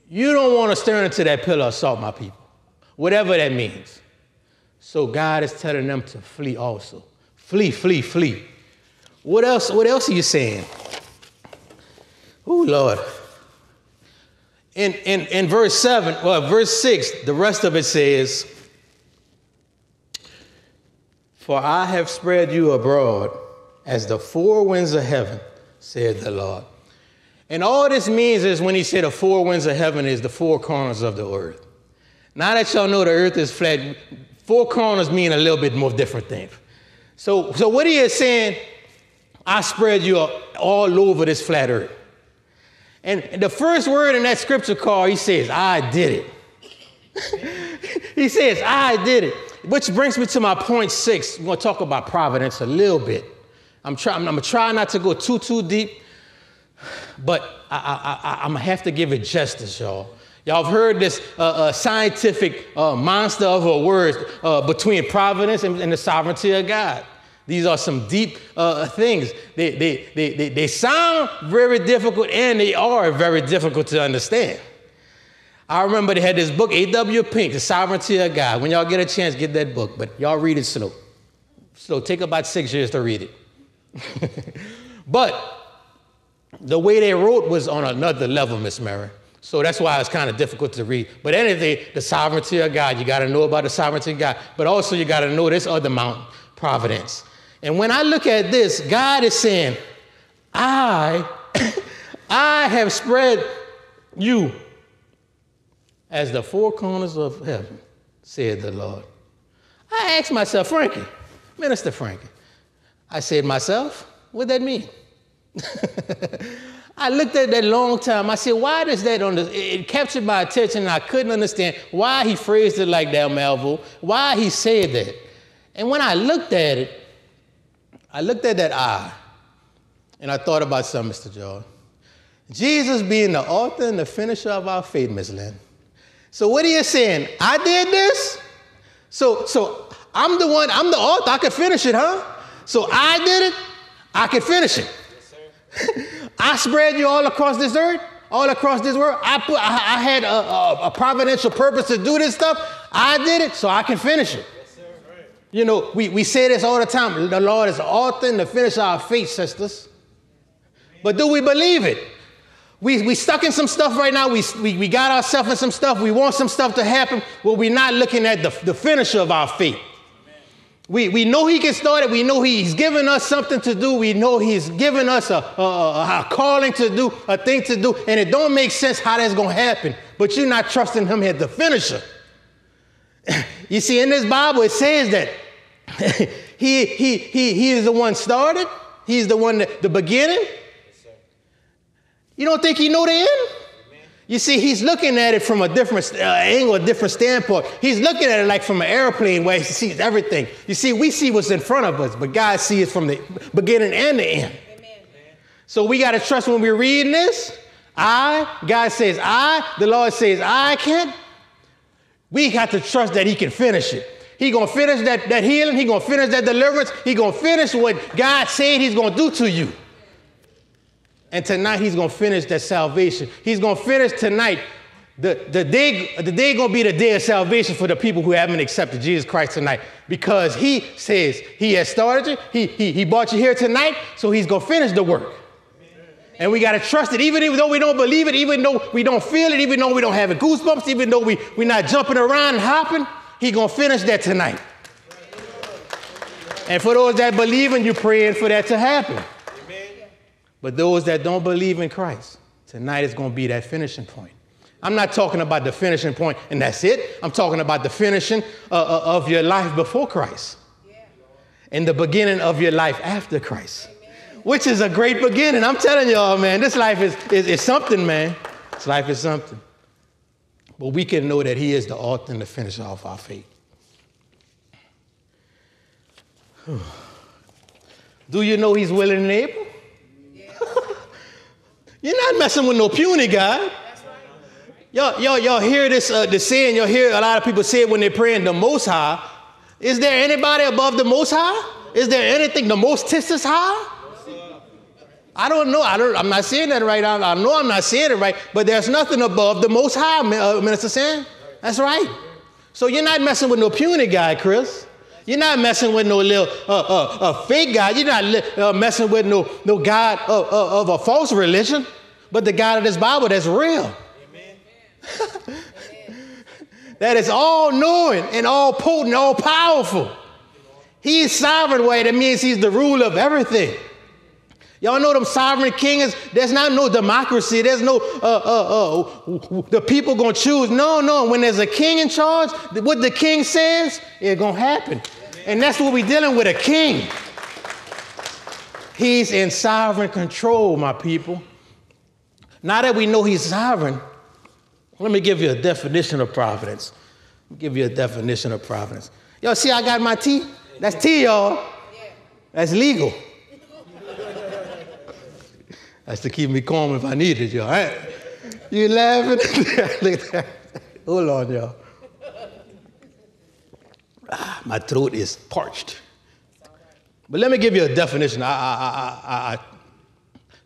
You don't want to turn into that pillar of salt, my people whatever that means. So God is telling them to flee also. Flee, flee, flee. What else? What else are you saying? Oh Lord. In, in, in verse 7, well, verse 6, the rest of it says, For I have spread you abroad as the four winds of heaven, said the Lord. And all this means is when he said the four winds of heaven is the four corners of the earth. Now that y'all know the earth is flat, four corners mean a little bit more different things. So, so what he is saying, I spread you all over this flat earth. And the first word in that scripture call, he says, I did it. [LAUGHS] he says, I did it. Which brings me to my point six. We're going to talk about providence a little bit. I'm, try, I'm, I'm going to try not to go too, too deep, but I, I, I, I'm going to have to give it justice, y'all. Y'all have heard this uh, uh, scientific uh, monster of a word uh, between providence and, and, the sovereignty of God. These are some deep uh, things. They, they, they, they, they sound very difficult and they are very difficult to understand. I remember they had this book, A.W. Pink, The Sovereignty of God. When y'all get a chance, get that book, but y'all read it slow. Slow. Take about six years to read it. [LAUGHS] but the way they wrote was on another level, Miss Mary. So that's why it's kind of difficult to read. But anything, the sovereignty of God, you got to know about the sovereignty of God. But also, you got to know this other mountain, providence. And when I look at this, God is saying, I, [COUGHS] I have spread you as the four corners of heaven, said the Lord. I asked myself, Frankie, Minister Frankie, I said myself, what that mean? [LAUGHS] I looked at that long time. I said, why does that on the, it captured my attention and I couldn't understand why he phrased it like that, Melville, why he said that. And when I looked at it, I looked at that eye and I thought about something, Mr. George. Jesus being the author and the finisher of our faith, Miss Lynn. So what are you saying? I did this? So, so I'm the one, I'm the author, I can finish it, huh? So I did it, I can finish it. [LAUGHS] I spread you all across this earth, all across this world. I put, I, I had a, a, a, providential purpose to do this stuff. I did it, so I can finish it. You know, we, we say this all the time. The Lord is the author and the finisher of our faith, sisters. But do we believe it? We, we stuck in some stuff right now. We, we, we got ourselves in some stuff. We want some stuff to happen. Well, we're not looking at the, the finisher of our faith. We, we know he can start it. We know he's given us something to do. We know he's given us a, a, a, calling to do, a thing to do. And it don't make sense how that's going to happen. But you're not trusting him as the finisher. [LAUGHS] you see, in this Bible, it says that [LAUGHS] he, he, he, he is the one started. He's the one, that, the beginning. You don't think he know the end? You see, he's looking at it from a different uh, angle, a different standpoint. He's looking at it like from an airplane where he sees everything. You see, we see what's in front of us, but God sees it from the beginning and the end. Amen. So we got to trust when we're reading this. I, God says I, the Lord says I can. We got to trust that he can finish it. He gonna finish that, that healing, he gonna finish that deliverance, he gonna finish what God said he's gonna do to you. And tonight he's going to finish that salvation. He's going to finish tonight. The, the, day, the day going to be the day of salvation for the people who haven't accepted Jesus Christ tonight because he says he has started you, he, he, he brought you here tonight, so he's going to finish the work. And we got to trust it, even though we don't believe it, even though we don't feel it, even though we don't have goosebumps, even though we, we're not jumping around and hopping, he's going to finish that tonight. And for those that believe in you, praying for that to happen. But those that don't believe in Christ, tonight is going to be that finishing point. I'm not talking about the finishing point and that's it. I'm talking about the finishing uh, uh, of your life before Christ yeah. and the beginning of your life after Christ, Amen. which is a great beginning. I'm telling y'all, man, this life is, is, is something, man. This life is something. But we can know that He is the author and the finisher of our faith. [SIGHS] Do you know He's willing and able? You're not messing with no puny guy. Y'all, y'all, y'all hear this, uh, the saying, y'all hear a lot of people say it when they're praying the most high. Is there anybody above the most high? Is there anything the most tissus high? I don't know. I don't, I'm not saying that right. I, I know I'm not saying it right, but there's nothing above the most high, uh, Minister Sam. That's right. So you're not messing with no puny guy, Chris. You're not messing with no little uh, uh, uh, fake God. You're not uh, messing with no, no God of, of, of, a false religion, but the God of this Bible that's real. [LAUGHS] that is all knowing and all potent, all powerful. He is sovereign way. That means he's the ruler of everything. Y'all know them sovereign kings. There's not no democracy. There's no uh, uh, uh, the people gonna choose. No, no. When there's a king in charge, what the king says, it's gonna happen. And that's what we're dealing with a king. He's in sovereign control, my people. Now that we know he's sovereign, let me give you a definition of providence. give you a definition of providence. Y'all see, I got my tea. That's tea, y'all. That's legal. That's to keep me calm if I need it, you, all right? You laughing? [LAUGHS] Hold on, y'all. Ah, [SIGHS] my throat is parched. But let me give you a definition. I, I, I,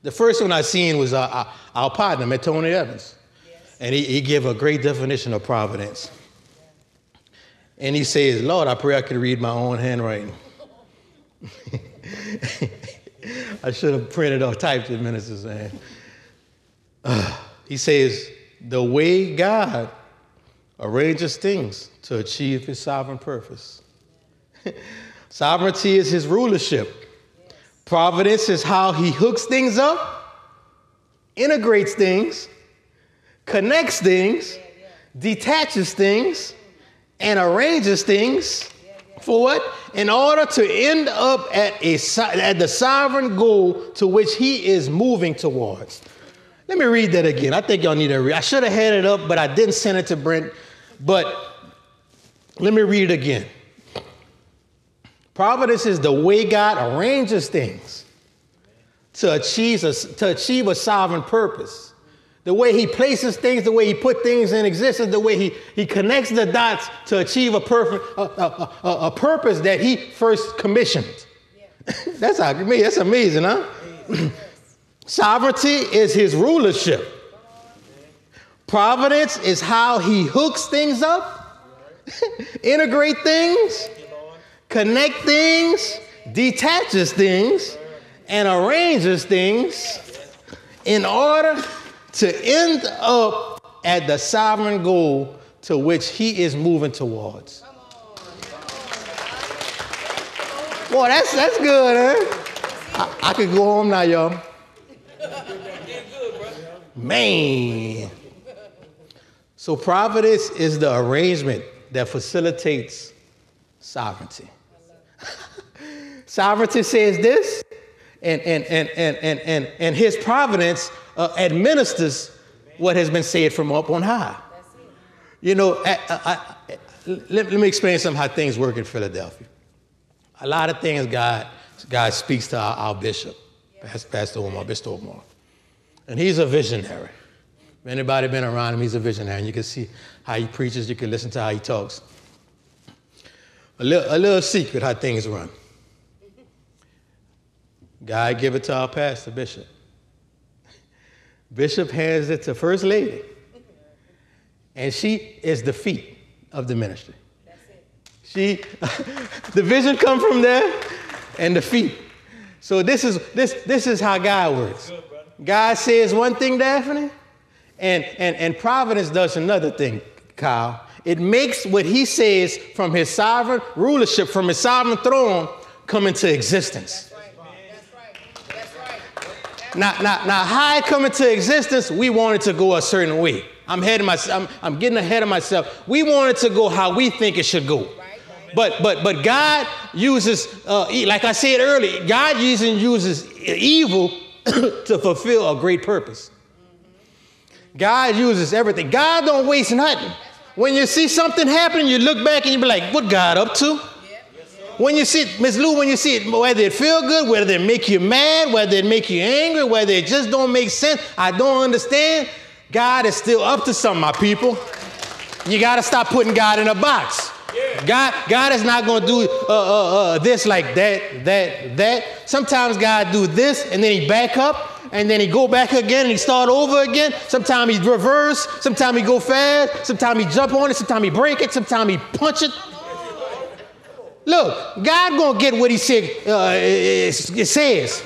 the first one I seen was uh, uh our partner, met Tony Evans. Yes. And he, he gave a great definition of providence. And he says, Lord, I pray I could read my own handwriting. [LAUGHS] I should have printed or typed it, Minister Sam. [SIGHS] Uh, he says, the way God arranges things to achieve his sovereign purpose. [LAUGHS] Sovereignty is his rulership. Providence is how he hooks things up, integrates things, connects things, detaches things, and arranges things for what? In order to end up at, a, at the sovereign goal to which he is moving towards. Let me read that again. I think y'all need to read. I should have had it up, but I didn't send it to Brent. But let me read it again. Providence is the way God arranges things to achieve a, to achieve a sovereign purpose. the way he places things, the way he put things in existence, the way he, he connects the dots to achieve a, perfect, a, a, a, a purpose that he first commissioned. [LAUGHS] that's how, that's amazing, huh? [CLEARS THROAT] Sovereignty is his rulership. Providence is how he hooks things up, [LAUGHS] integrate things, connect things, detaches things, and arranges things in order to end up at the sovereign goal to which he is moving towards. Boy, that's that's good, huh? I, I could go home now, y'all. Man. So providence is the arrangement that facilitates sovereignty. [LAUGHS] sovereignty says this, and, and, and, and, and, and, and his providence uh, administers what has been said from up on high. You know, I, I, I, let, let, me explain some how things work in Philadelphia. A lot of things God, God speaks to our, our bishop, Pastor Omar, Bishop Omar. And he's a visionary. If anybody been around him, he's a visionary. And you can see how he preaches, you can listen to how he talks. A little, a little secret how things run. God give it to our pastor, Bishop. Bishop hands it to First Lady. And she is the feet of the ministry. She, [LAUGHS] the vision come from there and the feet. So this is, this, this is how God works. God says one thing, Daphne, and, and, and Providence does another thing, Kyle. It makes what he says from his sovereign rulership, from his sovereign throne, come into existence. Now, now, now, how it come into existence, we want it to go a certain way. I'm, head of my, I'm, I'm getting ahead of myself. We want it to go how we think it should go. But, but, but God uses, uh, like I said earlier, God uses, uses evil [COUGHS] to fulfill a great purpose. God uses everything. God don't waste nothing. When you see something happening, you look back and you be like, what God up to? When you see Ms. Lou, when you see it, whether it feel good, whether it make you mad, whether it make you angry, whether it just don't make sense, I don't understand, God is still up to something, my people. You got to stop putting God in a box. God, God is not going to do uh, uh, uh, this like that, that, that. Sometimes God do this and then he back up and then he go back again and he start over again. Sometimes he reverse. Sometimes he go fast. Sometimes he jump on it. Sometimes he break it. Sometimes he punch it. Look, God gonna get what He said. Uh, it, it says.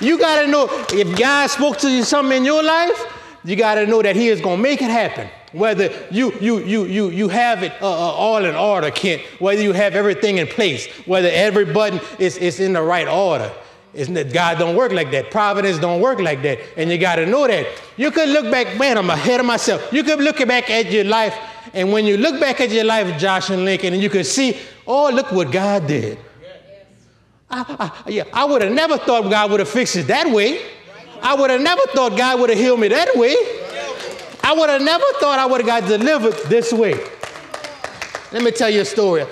You gotta know if God spoke to you something in your life, you gotta know that He is gonna make it happen. Whether you you you you you have it uh, uh, all in order, Kent. Whether you have everything in place. Whether every button is, is in the right order. Isn't? God don't work like that. Providence don't work like that. And you got to know that. You could look back, man, I'm ahead of myself. You could look back at your life, and when you look back at your life, Josh and Lincoln, and you could see Oh, look what God did. I, I, yeah, I would have never thought God would have fixed it that way. I would have never thought God would have healed me that way. I would have never thought I would have got delivered this way. Let me tell you a story.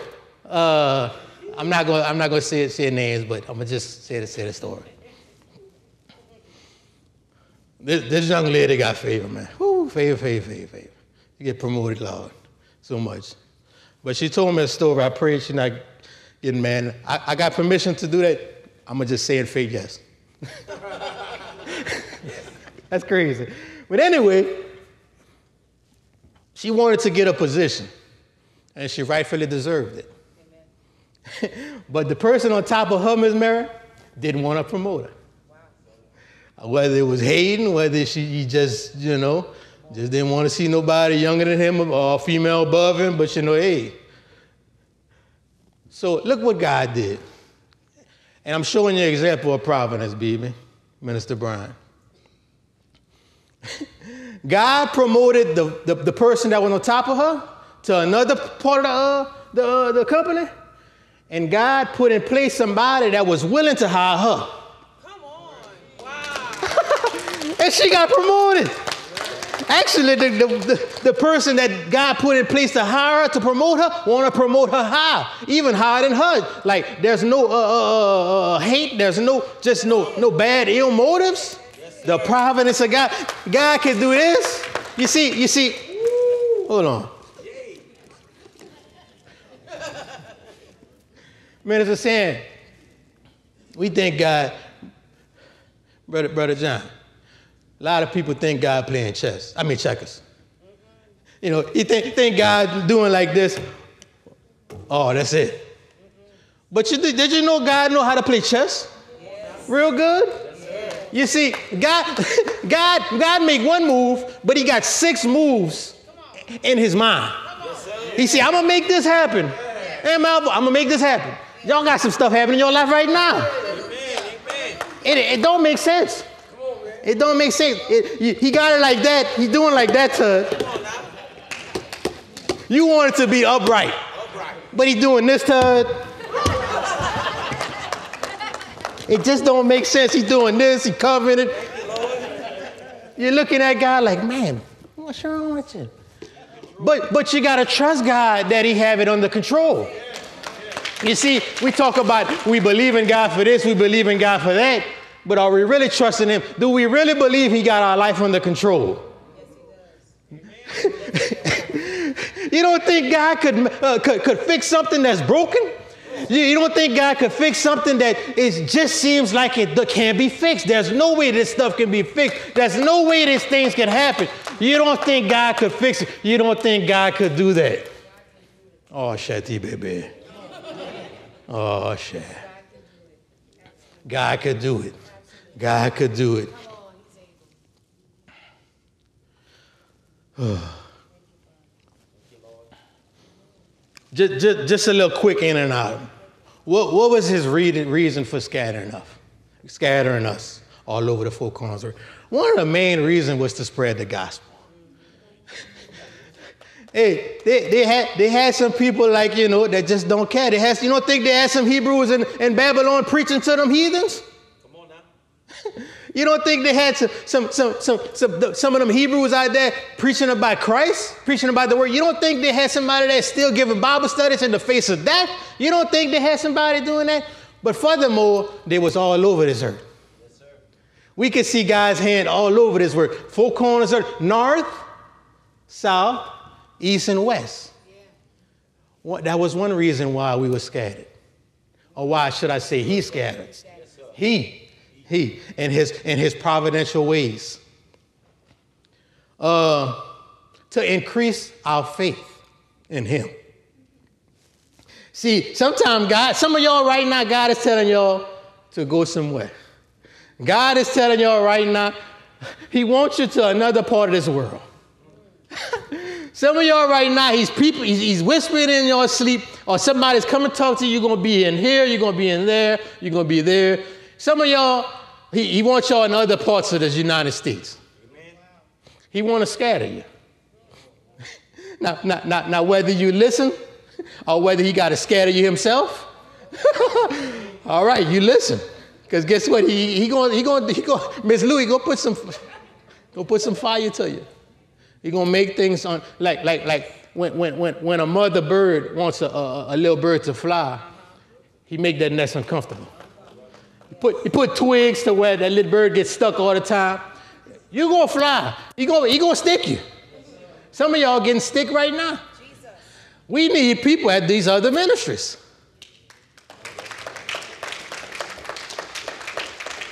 Uh, I'm not going. I'm not going to say, say names, but I'm gonna just say the, say the story. This, this young lady got favor, man. Whoo, favor, favor, favor, favor. You get promoted, Lord, so much. But she told me a story. I prayed she's not getting mad. I, I got permission to do that. I'm going to just say in faith yes. [LAUGHS] That's crazy. But anyway, she wanted to get a position, and she rightfully deserved it. [LAUGHS] but the person on top of her, Ms. Mary, didn't want to promote her. Wow. Whether it was Hayden, whether she just, you know, just didn't want to see nobody younger than him or female above him, but you know, hey. So look what God did. And I'm showing you an example of providence, baby, Minister Brian. [LAUGHS] God promoted the, the, the, person that was on top of her to another part of the, uh, the, uh, the company, and God put in place somebody that was willing to hire her. Come on. Wow. and she got promoted. Actually, the, the, the, person that God put in place to hire her, to promote her, want to promote her higher, even higher than her. Like, there's no uh, uh, uh, uh, hate, there's no, just no, no bad, ill motives. The providence of God. God can do this. You see, you see, hold on. Minister saying, we thank God, brother, brother John, a lot of people think God playing chess. I mean checkers. You know, you think, think God doing like this. Oh, that's it. But you, did you know God know how to play chess? Real good? You see, God, [LAUGHS] God, God make one move, but he got six moves in his mind. He said, I'm gonna make this happen. Hey, I'm gonna make this happen. Y'all got some stuff happening in your life right now. It, it don't make sense. It don't make sense. It, you, he got it like that. He's doing like that to. You want it to be upright, but he's doing this to. It just don't make sense. He's doing this. He covering it. You're looking at God like, man, what's wrong with you? But but you gotta trust God that He have it under control. You see, we talk about we believe in God for this, we believe in God for that, but are we really trusting Him? Do we really believe He got our life under control? [LAUGHS] you don't think God could, uh, could, could fix something that's broken? You, you, don't think God could fix something that just seems like it can't be fixed? There's no way this stuff can be fixed. There's no way these things can happen. You don't think God could fix it. You don't think God could do that. Oh, Shetty, baby. Oh, shit. God could do it. God could do it. [SIGHS] just, just, just a little quick in and out. What, what was his reason for scattering us? Scattering us all over the four corners. One of the main reasons was to spread the gospel. Hey, they, they, had, they had some people like, you know, that just don't care. They had, you don't think they had some Hebrews in, in Babylon preaching to them heathens? Come on now. [LAUGHS] You don't think they had some, some, some, some, some, some of them Hebrews out there preaching about Christ, preaching about the word? You don't think they had somebody that still giving Bible studies in the face of death? You don't think they had somebody doing that? But furthermore, they was all over this earth. Yes, we could see God's hand all over this earth. Four corners of earth, north, south, east, and west. That was one reason why we were scattered. Or why should I say he scattered? He he in his in his providential ways. Uh, to increase our faith in him. See, sometimes God, some of y'all right now, God is telling y'all to go somewhere. God is telling y'all right now, He wants you to another part of this world. [LAUGHS] Some of y'all right now, he's people, he's, he's, whispering in your sleep, or somebody's coming to talk to you. You're gonna be in here, you're gonna be in there, you're gonna be there. Some of y'all, he, he wants y'all in other parts of the United States. He want to scatter you. [LAUGHS] now, now, now, now, whether you listen or whether he got to scatter you himself, [LAUGHS] all right, you listen. Because guess what? He, he going, he going, he going, Miss Louie, go put some, go put some fire to you. He gonna make things on, like, like, like when, when, when, when a mother bird wants a, a, a little bird to fly, he make that nest uncomfortable. You put, you put twigs to where that little bird gets stuck all the time. You're gonna fly. He gonna, he gonna stick you. Some of y'all getting stick right now. We need people at these other ministries.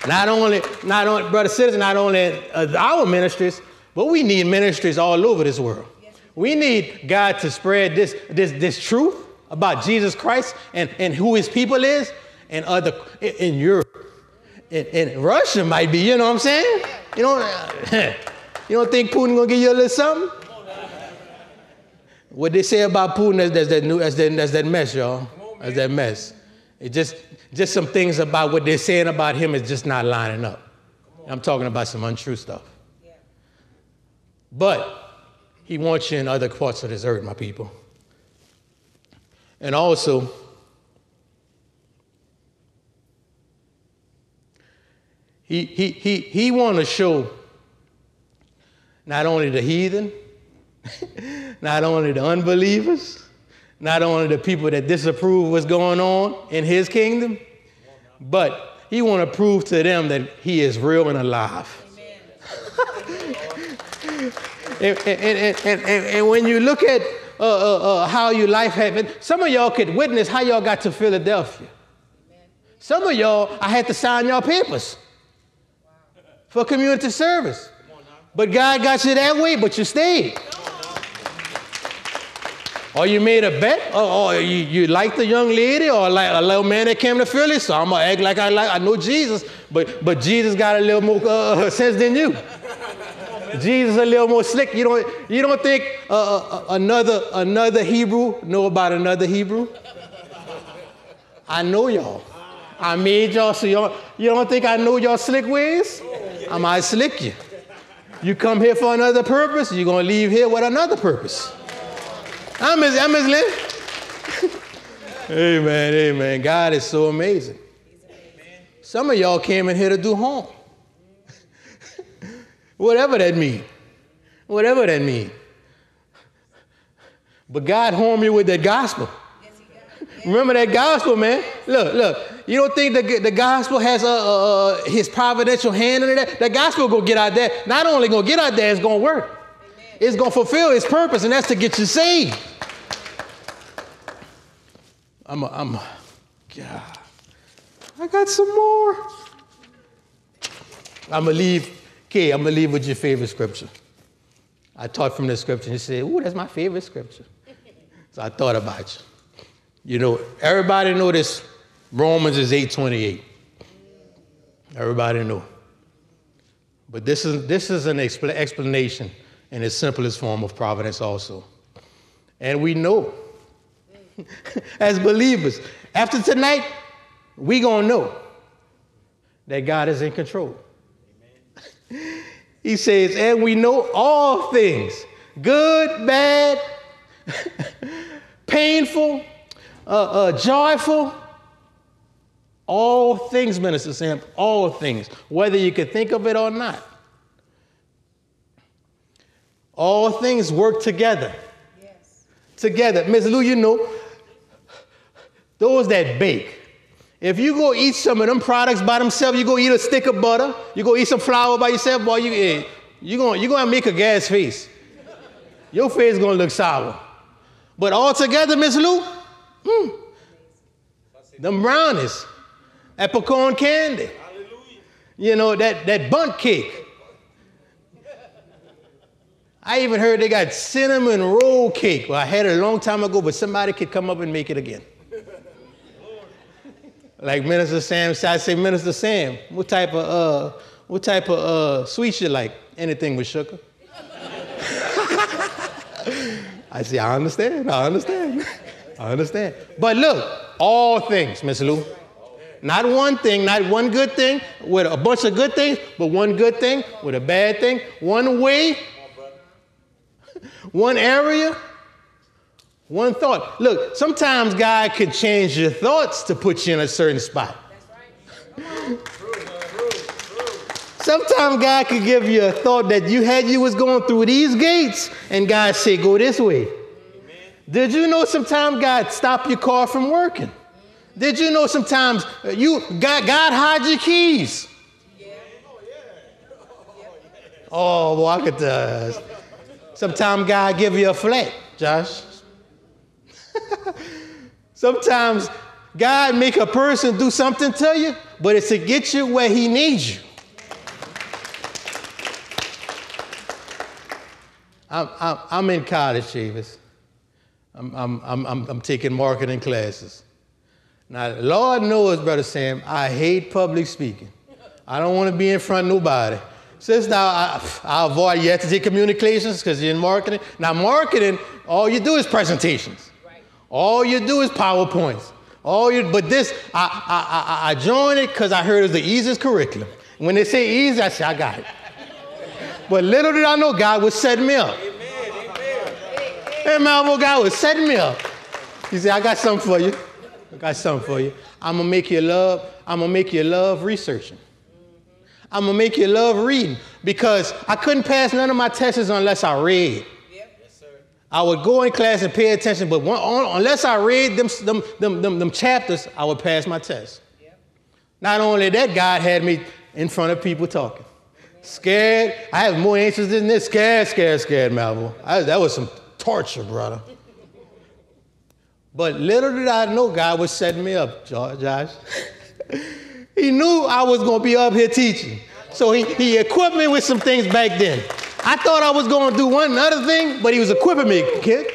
Not only, not only, brother citizen, not only uh, our ministries, but we need ministries all over this world. We need God to spread this, this, this truth about Jesus Christ and, and who his people is and other in Europe. In, in Russia might be, you know what I'm saying? You don't, [LAUGHS] you don't think Putin gonna give you a little something? What they say about Putin is that's that new that's that, that's that mess, y'all. That's that mess. It just just some things about what they're saying about him is just not lining up. I'm talking about some untrue stuff. But he wants you in other parts of this earth, my people. And also, He, he, he, he want to show not only the heathen, [LAUGHS] not only the unbelievers, not only the people that disapprove what's going on in his kingdom, but he want to prove to them that he is real and alive. [LAUGHS] And, and, and, and, when you look at uh, uh, uh, how your life happened, some of y'all could witness how y'all got to Philadelphia. Some of y'all, I had to sign y'all papers for community service. But God got you that way, but you stayed. Or you made a bet, or, or you, you liked the young lady, or like a little man that came to Philly, so I'm gonna act like I like I know Jesus, but but Jesus got a little more uh, sense than you. Jesus a little more slick. You don't you don't think uh, uh, another another Hebrew know about another Hebrew? I know y'all. I made y'all so y'all you don't think I know y'all slick ways? I might slick you. You come here for another purpose, you're gonna leave here with another purpose. I'm Miss, I'm Miss Lynn. [LAUGHS] amen, amen. God is so amazing. Some of y'all came in here to do home. Whatever that mean. Whatever that mean. But God home you with that gospel. Remember that gospel, man. Look, look. You don't think the, the gospel has a, a, a his providential hand in? The gospel gonna get out there. Not only gonna get out there, it's gonna work. It's gonna fulfill its purpose, and that's to get you saved. I'm a, I'm a, God. I got some more. I'm gonna leave, okay, I'm gonna leave with your favorite scripture. I taught from this scripture and he said, Ooh, that's my favorite scripture. So I thought about you. You know, everybody know this Romans is 828. Everybody know. But this is, this is an expl- explanation in its simplest form of providence also. And we know, [LAUGHS] as believers, after tonight, we gonna know that God is in control. He says, and we know all things, good, bad, [LAUGHS] painful, uh, uh, joyful, all things, Minister Sam, all things, whether you could think of it or not. All things work together. Yes. Together. Miss Lou, you know, those that bake, if you go eat some of them products by themselves, you go eat a stick of butter, you go eat some flour by yourself, boy, you, eh, you gonna, you're gonna make a gas face. Your face gonna look sour. But all together, Miss Lou, mm, them brownies, that pecan candy, you know, that, that Bundt cake. I even heard they got cinnamon roll cake. Well, I had it a long time ago, but somebody could come up and make it again. Like Minister Sam said, I say, Minister Sam, what type of uh, what type of uh, you like? Anything with sugar. [LAUGHS] I say, I understand, I understand, I understand. But look, all things, Miss Lou. Not one thing, not one good thing with a bunch of good things, but one good thing with a bad thing, one way, [LAUGHS] one area, one thought. Look, sometimes God can change your thoughts to put you in a certain spot. That's right. sometimes God could give you a thought that you had you was going through these gates, and God say, go this way. Did you know sometimes God stop your car from working? Did you know sometimes you God, God hide your keys? Oh, boy, I could. Uh, sometimes God give you a flat, Josh. [LAUGHS] sometimes God make a person do something to you, but it's to get you where He needs you. I'm, I'm, I'm in college, Chavis. I'm, I'm, I'm, I'm taking marketing classes. Now, Lord knows, Brother Sam, I hate public speaking. I don't want to be in front of nobody. Since now I, I avoid, you have to take communications because you're in marketing. Now, marketing, all you do is presentations. All you do is PowerPoints. All you, but this, I, I, I, I joined it because I heard it was the easiest curriculum. When they say easy, I say, I got it. But little did I know God was setting me up. Amen. Amen. Hey, man, God was setting me up. He said, I got something for you. I got something for you. I'm gonna make you love, I'm gonna make you love researching. I'm gonna make you love reading because I couldn't pass none of my tests unless I read. I would go in class and pay attention, but one, unless I read them, them, them, them, them chapters, I would pass my test. Not only that, God had me in front of people talking. Scared. I have more answers than this. Scared, scared, scared, Malvo. That was some torture, brother. But little did I know God was setting me up, Josh. [LAUGHS] he knew I was going to be up here teaching. So he, he equipped me with some things back then. I thought I was going to do one other thing, but he was equipping me, kid.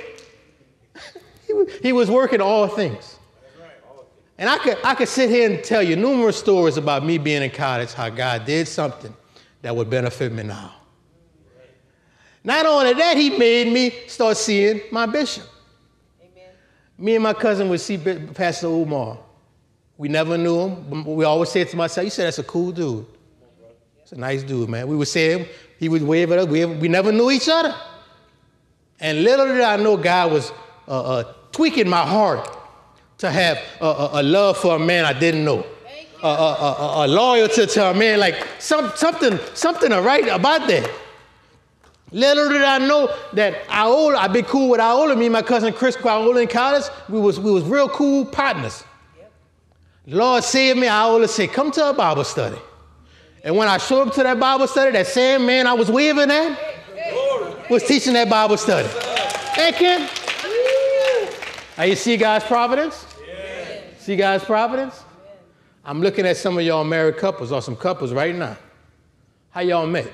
he, was, working all things. And I could, I could sit here and tell you numerous stories about me being in college, how God did something that would benefit me now. Not only that, he made me start seeing my bishop. Amen. Me and my cousin would see Pastor Omar. We never knew him. But we always said to myself, you said that's a cool dude. It's a nice dude, man. We would say him, he would wave at us. We, we never knew each other. And little did I know God was uh, uh, tweaking my heart to have a, a, a, love for a man I didn't know. A, a, a, loyalty to a man, like some, something, something right about that. Little did I know that Iola, I've been cool with Iola, me and my cousin Chris Iola in college, we was, we was real cool partners. Yep. Lord saved me, Iola said, come to a Bible study. And when I showed up to that Bible study, that same man I was waving at was teaching that Bible study. Hey, Ken. Now you see God's providence? Yeah. See God's providence? I'm looking at some of y'all married couples or some couples right now. How y'all met?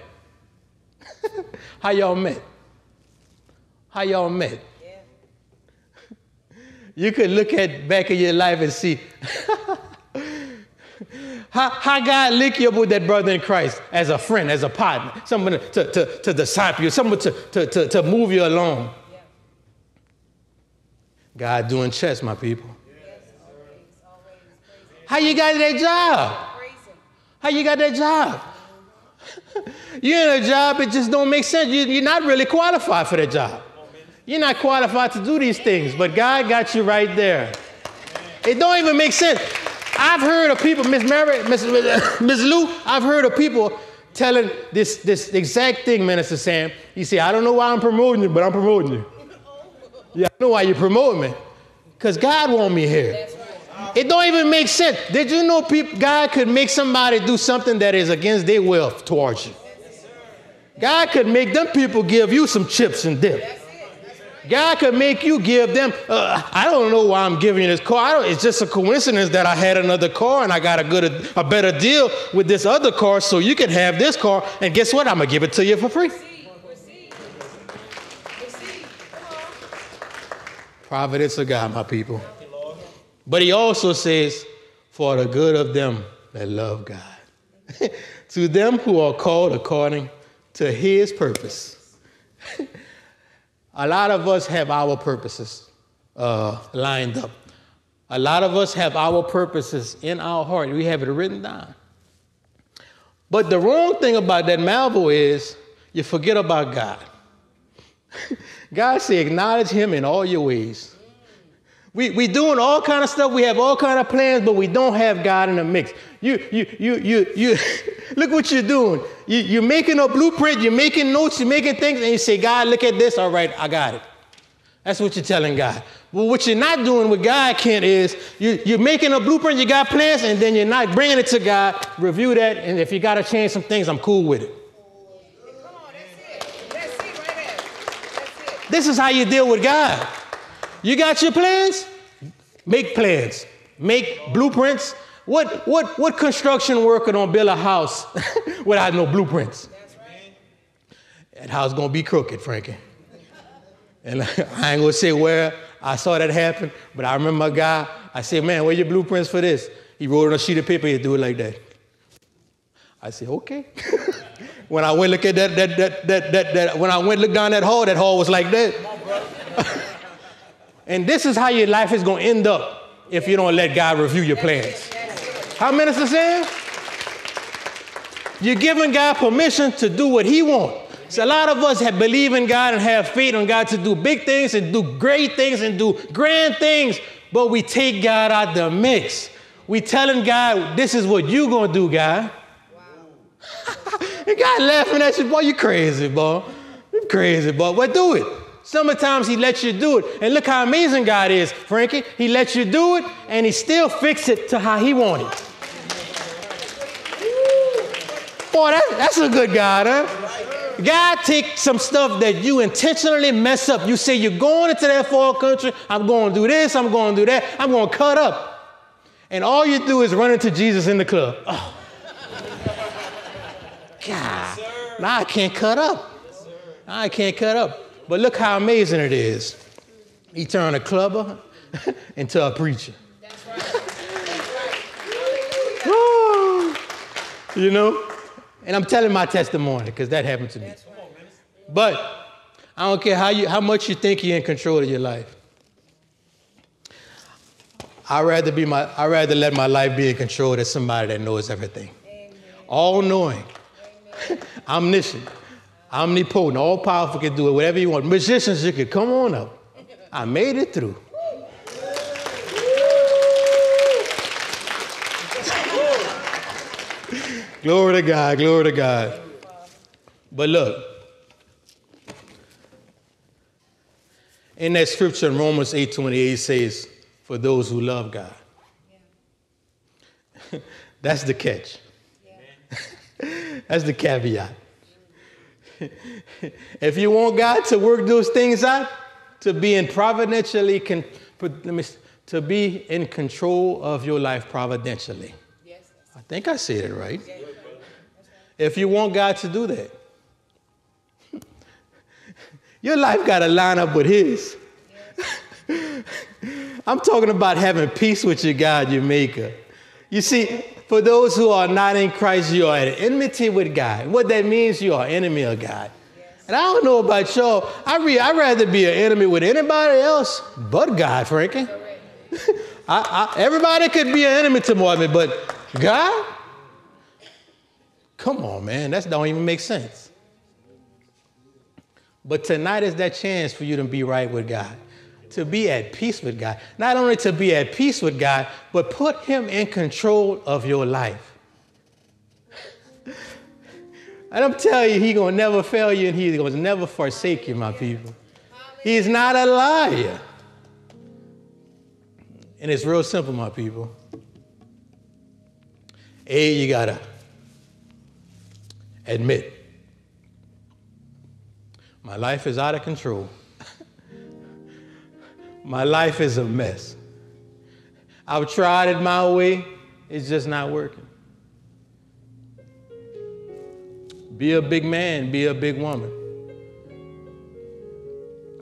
[LAUGHS] How y'all met? How y'all met? Yeah. [LAUGHS] You could look at back of your life and see [LAUGHS] how, how God linked you up with that brother in Christ as a friend, as a partner, someone to, to, to disciple you, someone to, to, to, to move you along. God doing chess, my people. How you got that job? How you got that job? [LAUGHS] You're in a job, it just don't make sense. You, are not really qualified for that job. You're not qualified to do these things, but God got you right there. It don't even make sense. I've heard of people, Miss Mary, Miss, [COUGHS] Miss Lou, I've heard of people telling this, this exact thing, Minister Sam. You say, I don't know why I'm promoting you, but I'm promoting you. [LAUGHS] Yeah, I know why you're promoting me. Because God want me here. It don't even make sense. Did you know people, God could make somebody do something that is against their will towards you? God could make them people give you some chips and dip. God could make you give them. Uh, I don't know why I'm giving you this car. it's just a coincidence that I had another car and I got a good, a better deal with this other car, so you can have this car. And guess what? I'm gonna give it to you for free. Providence of God, my people. But he also says, for the good of them that love God. [LAUGHS] to them who are called according to his purpose. [LAUGHS] a lot of us have our purposes uh, lined up. A lot of us have our purposes in our heart. We have it written down. But the wrong thing about that Malvo is you forget about God. [LAUGHS] God said, acknowledge him in all your ways. We we doing all kind of stuff. We have all kind of plans, but we don't have God in the mix. You you you you you [LAUGHS] look what you're doing. You, you're making a blueprint. You're making notes. You're making things, and you say, God, look at this. All right, I got it. That's what you're telling God. Well, what you're not doing with God, Kent, is you, you're making a blueprint. You got plans, and then you're not bringing it to God. Review that, and if you got to change some things, I'm cool with it. This is how you deal with God. You got your plans? Make plans. Make blueprints. What, what, what construction worker don't build a house [LAUGHS] without no blueprints? That house gonna be crooked, Frankie. And [LAUGHS] I ain't gonna say where I saw that happen, but I remember a guy, I said, man, where your blueprints for this? He wrote on a sheet of paper, he'd do it like that. I said, okay. [LAUGHS] When I went look at that, that, that, that, that, that when I went look down that hall, that hall was like that. And this is how your life is going to end up if you don't let God review your plans. How Minister saying? You're giving God permission to do what He wants. So a lot of us have believe in God and have faith in God to do big things and do great things and do grand things, but we take God out the mix. We telling God, this is what you gonna do, God. [LAUGHS] The guy laughing at you, boy, you crazy, boy. You crazy, boy. But do it. Sometimes he lets you do it. And look how amazing God is, Frankie. He lets you do it and he still fix it to how he wanted. Boy, that, that's a good God, huh? God take some stuff that you intentionally mess up. You say you're going into that far country. I'm going to do this. I'm going to do that. I'm going to cut up. And all you do is run into Jesus in the club. Oh. God. Now I can't cut up. Now I can't cut up. But look how amazing it is. He turned a clubber [LAUGHS] into a preacher. you know? And I'm telling my testimony because that happened to me. But I don't care how, you, how much you think you're in control of your life. I'd rather, be my, I'd rather let my life be in control than somebody that knows everything. All knowing, [LAUGHS] omniscient, omnipotent, all powerful can do it, whatever you want. Magicians, you could come on up. I made it through. glory to God, glory to God. But look, in that scripture in Romans 8 28 says, For those who love God. [LAUGHS] That's the catch. [LAUGHS] That's the caveat. If you want God to work those things out, to be in providentially, con- to be in control of your life providentially. I think I said it right. If you want God to do that, [LAUGHS] your life got to line up with His. [LAUGHS] I'm talking about having peace with your God, your Maker. You see, for those who are not in Christ, you are at enmity with God. What that means, you are enemy of God. And I don't know about y'all. I re- I'd rather be an enemy with anybody else but God, Frankie. [LAUGHS] I, I, everybody could be an enemy to me, but God? Come on, man. That don't even make sense. But tonight is that chance for you to be right with God, to be at peace with God. Not only to be at peace with God, but put Him in control of your life. [LAUGHS] And I'm telling you, He's gonna never fail you and He's gonna never forsake you, my people. He's not a liar. And it's real simple, my people. A, you gotta admit my life is out of control. My life is a mess. I've tried it my way, it's just not working. Be a big man, be a big woman.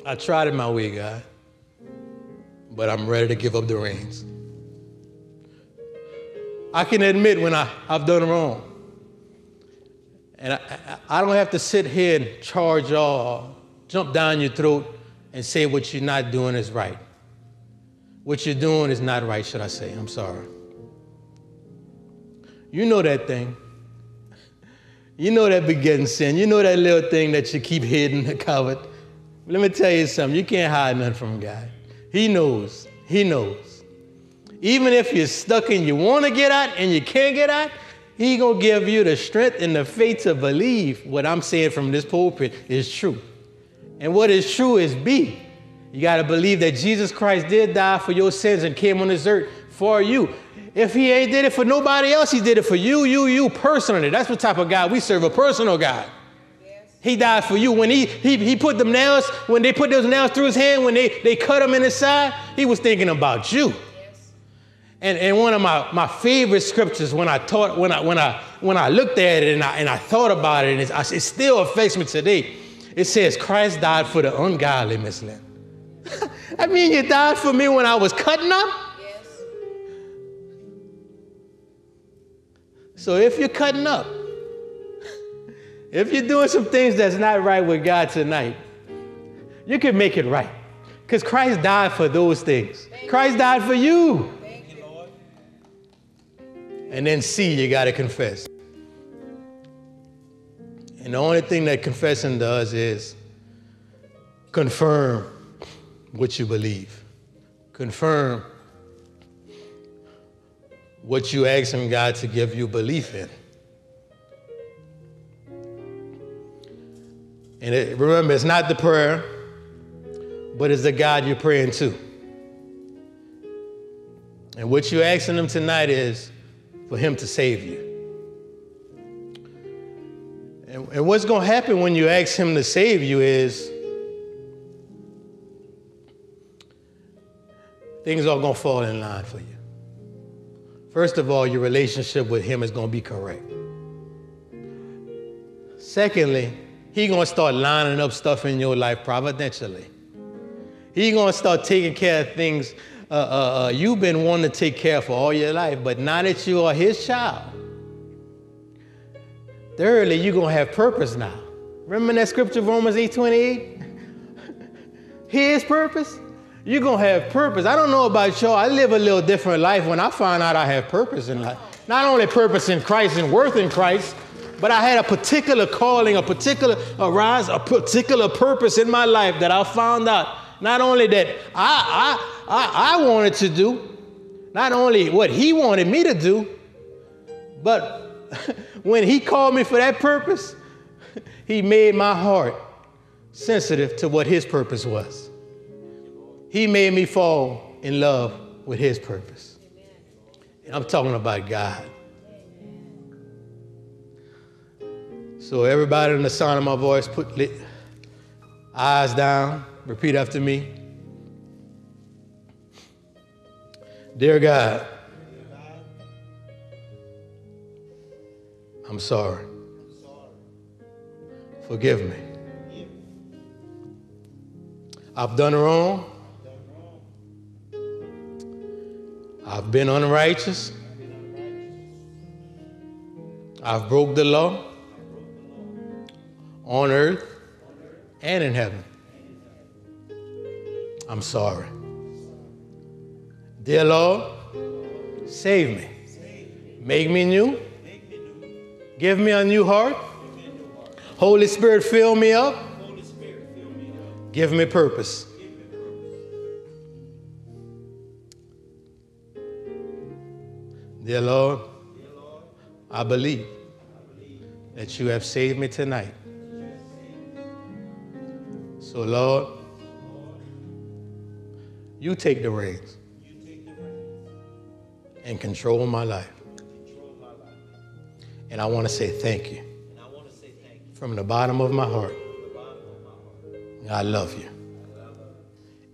I tried it my way, God, but I'm ready to give up the reins. I can admit when I, I've done wrong. And I, I, don't have to sit here and charge y'all, jump down your throat and say what you're not doing is right. What you're doing is not right, should I say. I'm sorry. You know that thing. You know that besetting sin. You know that little thing that you keep hidden [LAUGHS] and covered. Let me tell you something. You can't hide nothing from God. He knows. He knows. Even if you're stuck and you want to get out and you can't get out, he gonna give you the strength and the faith to believe what I'm saying from this pulpit is true. And what is true is B. You gotta believe that Jesus Christ did die for your sins and came on this earth for you. If he ain't did it for nobody else, he did it for you, you, you personally. That's what type of God we serve, a personal God. He died for you. When he, he, he put them nails, when they put those nails through his hand, when they, they cut him in his side, he was thinking about you. And, and one of my, my favorite scriptures when I taught, when I, when I, when I looked at it and I, and I thought about it, and it, it still affects me today. It says, Christ died for the ungodly, Miss Lynn. [LAUGHS] I mean, you died for me when I was cutting up? Yes. So if you're cutting up, [LAUGHS] if you're doing some things that's not right with God tonight, you can make it right. Because Christ died for those things. Christ died for you. And then C, you got to confess. And the only thing that confessing does is confirm what you believe, confirm what you asking God to give you belief in. And it, remember, it's not the prayer, but it's the God you're praying to. And what you're asking Him tonight is for him to save you. And what's going to happen when you ask Him to save you is things are going to fall in line for you. First of all, your relationship with Him is going to be correct. Secondly, He's going to start lining up stuff in your life providentially. He's going to start taking care of things uh, uh, uh, you've been wanting to take care of for all your life, but now that you are His child, thirdly, you're going to have purpose now. Remember that scripture, Romans 8 28? [LAUGHS] His purpose? You're going to have purpose. I don't know about y'all. I live a little different life when I find out I have purpose in life. Not only purpose in Christ and worth in Christ, but I had a particular calling, a particular arise, a particular purpose in my life that I found out. Not only that I, I, I, I wanted to do, not only what he wanted me to do, but [LAUGHS] when he called me for that purpose, [LAUGHS] he made my heart sensitive to what his purpose was. He made me fall in love with his purpose. And I'm talking about God. So everybody in the sound of my voice, put lit, eyes down, repeat after me. Dear God, I'm sorry. Forgive me. I've done wrong. I've been unrighteous. I've broke the law on earth and in heaven. I'm sorry. Dear Lord, save me. Make me new. Give me a new heart. Holy Spirit, fill me up. Give me purpose. Dear Lord, I believe that you have saved me tonight. So, Lord, you take the reins and control my life. And I want to say thank you And I want to say thank you. from the bottom of my heart. I love you.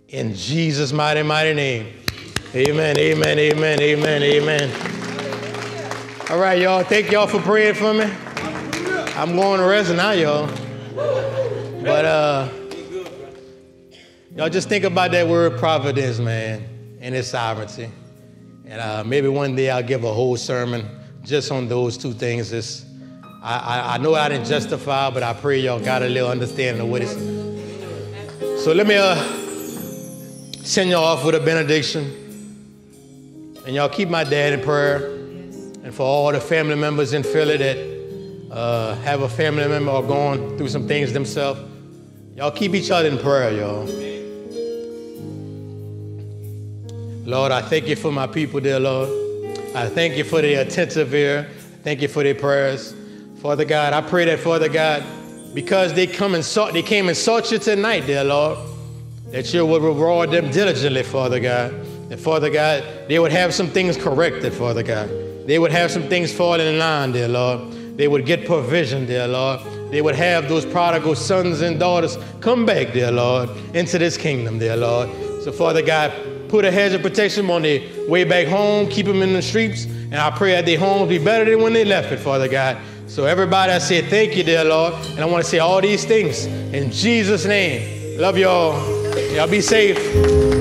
In Jesus' mighty, mighty name. Amen, amen, amen, amen, amen. All right, y'all. Thank y'all for praying for me. I'm going to rest now, y'all. But uh, y'all just think about that word providence, man, and its sovereignty. And uh, maybe one day I'll give a whole sermon just on those two things. It's, I, I, I know I didn't justify, but I pray y'all got a little understanding of what it's. So let me uh, send y'all off with a benediction. And y'all keep my dad in prayer and for all the family members in Philly that uh, have a family member or going through some things themselves, y'all keep each other in prayer, y'all. Lord, I thank you for my people, dear Lord. I thank you for the attentive ear. Thank you for their prayers. Father God, I pray that, Father God, because they come and sought, they came and sought you tonight, dear Lord, that you would reward them diligently, Father God. And Father God, they would have some things corrected, Father God. They would have some things fall in line, dear Lord. They would get provision, dear Lord. They would have those prodigal sons and daughters come back, dear Lord, into this kingdom, dear Lord. So, Father God, put a hedge of protection on their way back home, keep them in the streets, and I pray that their homes be better than when they left it, Father God. So, everybody, I say thank you, dear Lord. And I want to say all these things in Jesus' name. Love y'all. Y'all be safe.